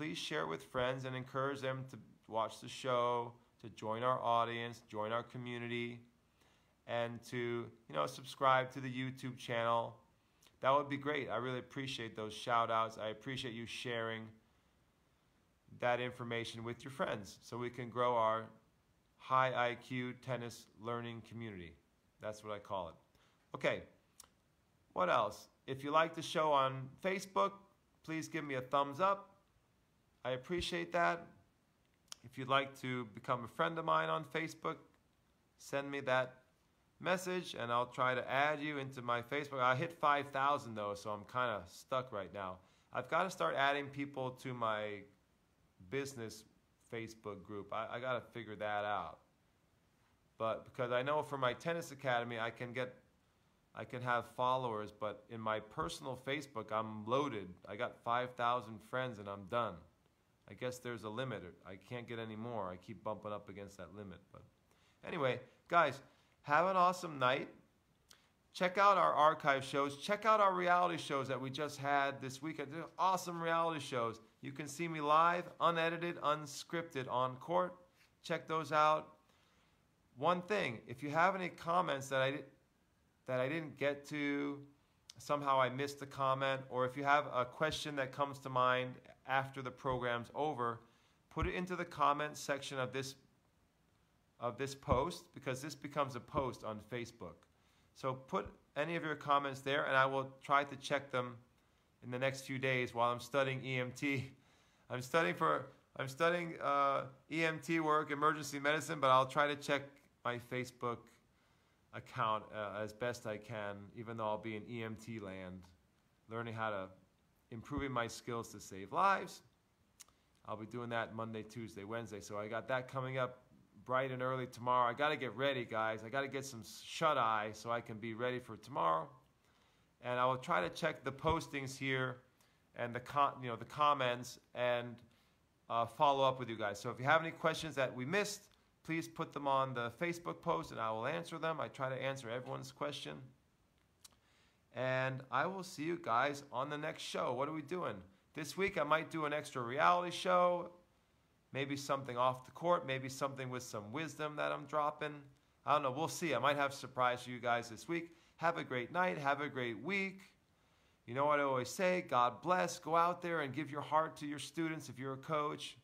please share with friends and encourage them to watch the show, to join our audience, join our community, and to you know subscribe to the YouTube channel. That would be great. I really appreciate those shout outs. I appreciate you sharing that information with your friends so we can grow our high IQ tennis learning community. That's what I call it. Okay, what else? If you like the show on Facebook, please give me a thumbs up. I appreciate that. If you'd like to become a friend of mine on Facebook, send me that message and I'll try to add you into my Facebook. I hit 5,000 though, so I'm kind of stuck right now. I've got to start adding people to my business Facebook group. I, I got to figure that out. But because I know for my tennis academy, I can get, I can have followers, but in my personal Facebook, I'm loaded. I got 5,000 friends and I'm done. I guess there's a limit. I can't get any more. I keep bumping up against that limit. But anyway, guys, have an awesome night. Check out our archive shows. Check out our reality shows that we just had this weekend. Awesome reality shows. You can see me live, unedited, unscripted on court. Check those out. One thing, if you have any comments that I that I didn't get to, somehow I missed a comment, or if you have a question that comes to mind after the program's over, put it into the comments section of this of this post because this becomes a post on Facebook. So put any of your comments there and I will try to check them in the next few days while I'm studying EMT. (laughs) I'm studying for I'm studying uh, EMT work, emergency medicine, but I'll try to check my Facebook account uh, as best I can, even though I'll be in EMT land, learning how to improving my skills to save lives. I'll be doing that Monday, Tuesday, Wednesday. So I got that coming up bright and early tomorrow. I got to get ready, guys. I got to get some shut eye so I can be ready for tomorrow. And I will try to check the postings here and the you know the comments and uh, follow up with you guys. So if you have any questions that we missed, please put them on the Facebook post and I will answer them. I try to answer everyone's question. And I will see you guys on the next show. What are we doing? This week I might do an extra reality show, maybe something off the court, maybe something with some wisdom that I'm dropping. I don't know. We'll see. I might have a surprise for you guys this week. Have a great night. Have a great week. You know what I always say? God bless. Go out there and give your heart to your students if you're a coach.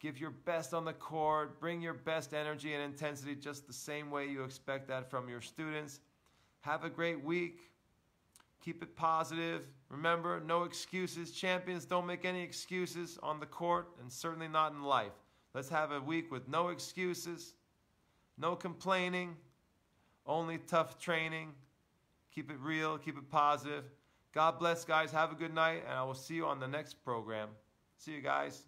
Give your best on the court. Bring your best energy and intensity just the same way you expect that from your students. Have a great week. Keep it positive. Remember, no excuses. Champions don't make any excuses on the court and certainly not in life. Let's have a week with no excuses, no complaining, only tough training. Keep it real, keep it positive. God bless, guys. Have a good night, and I will see you on the next program. See you guys.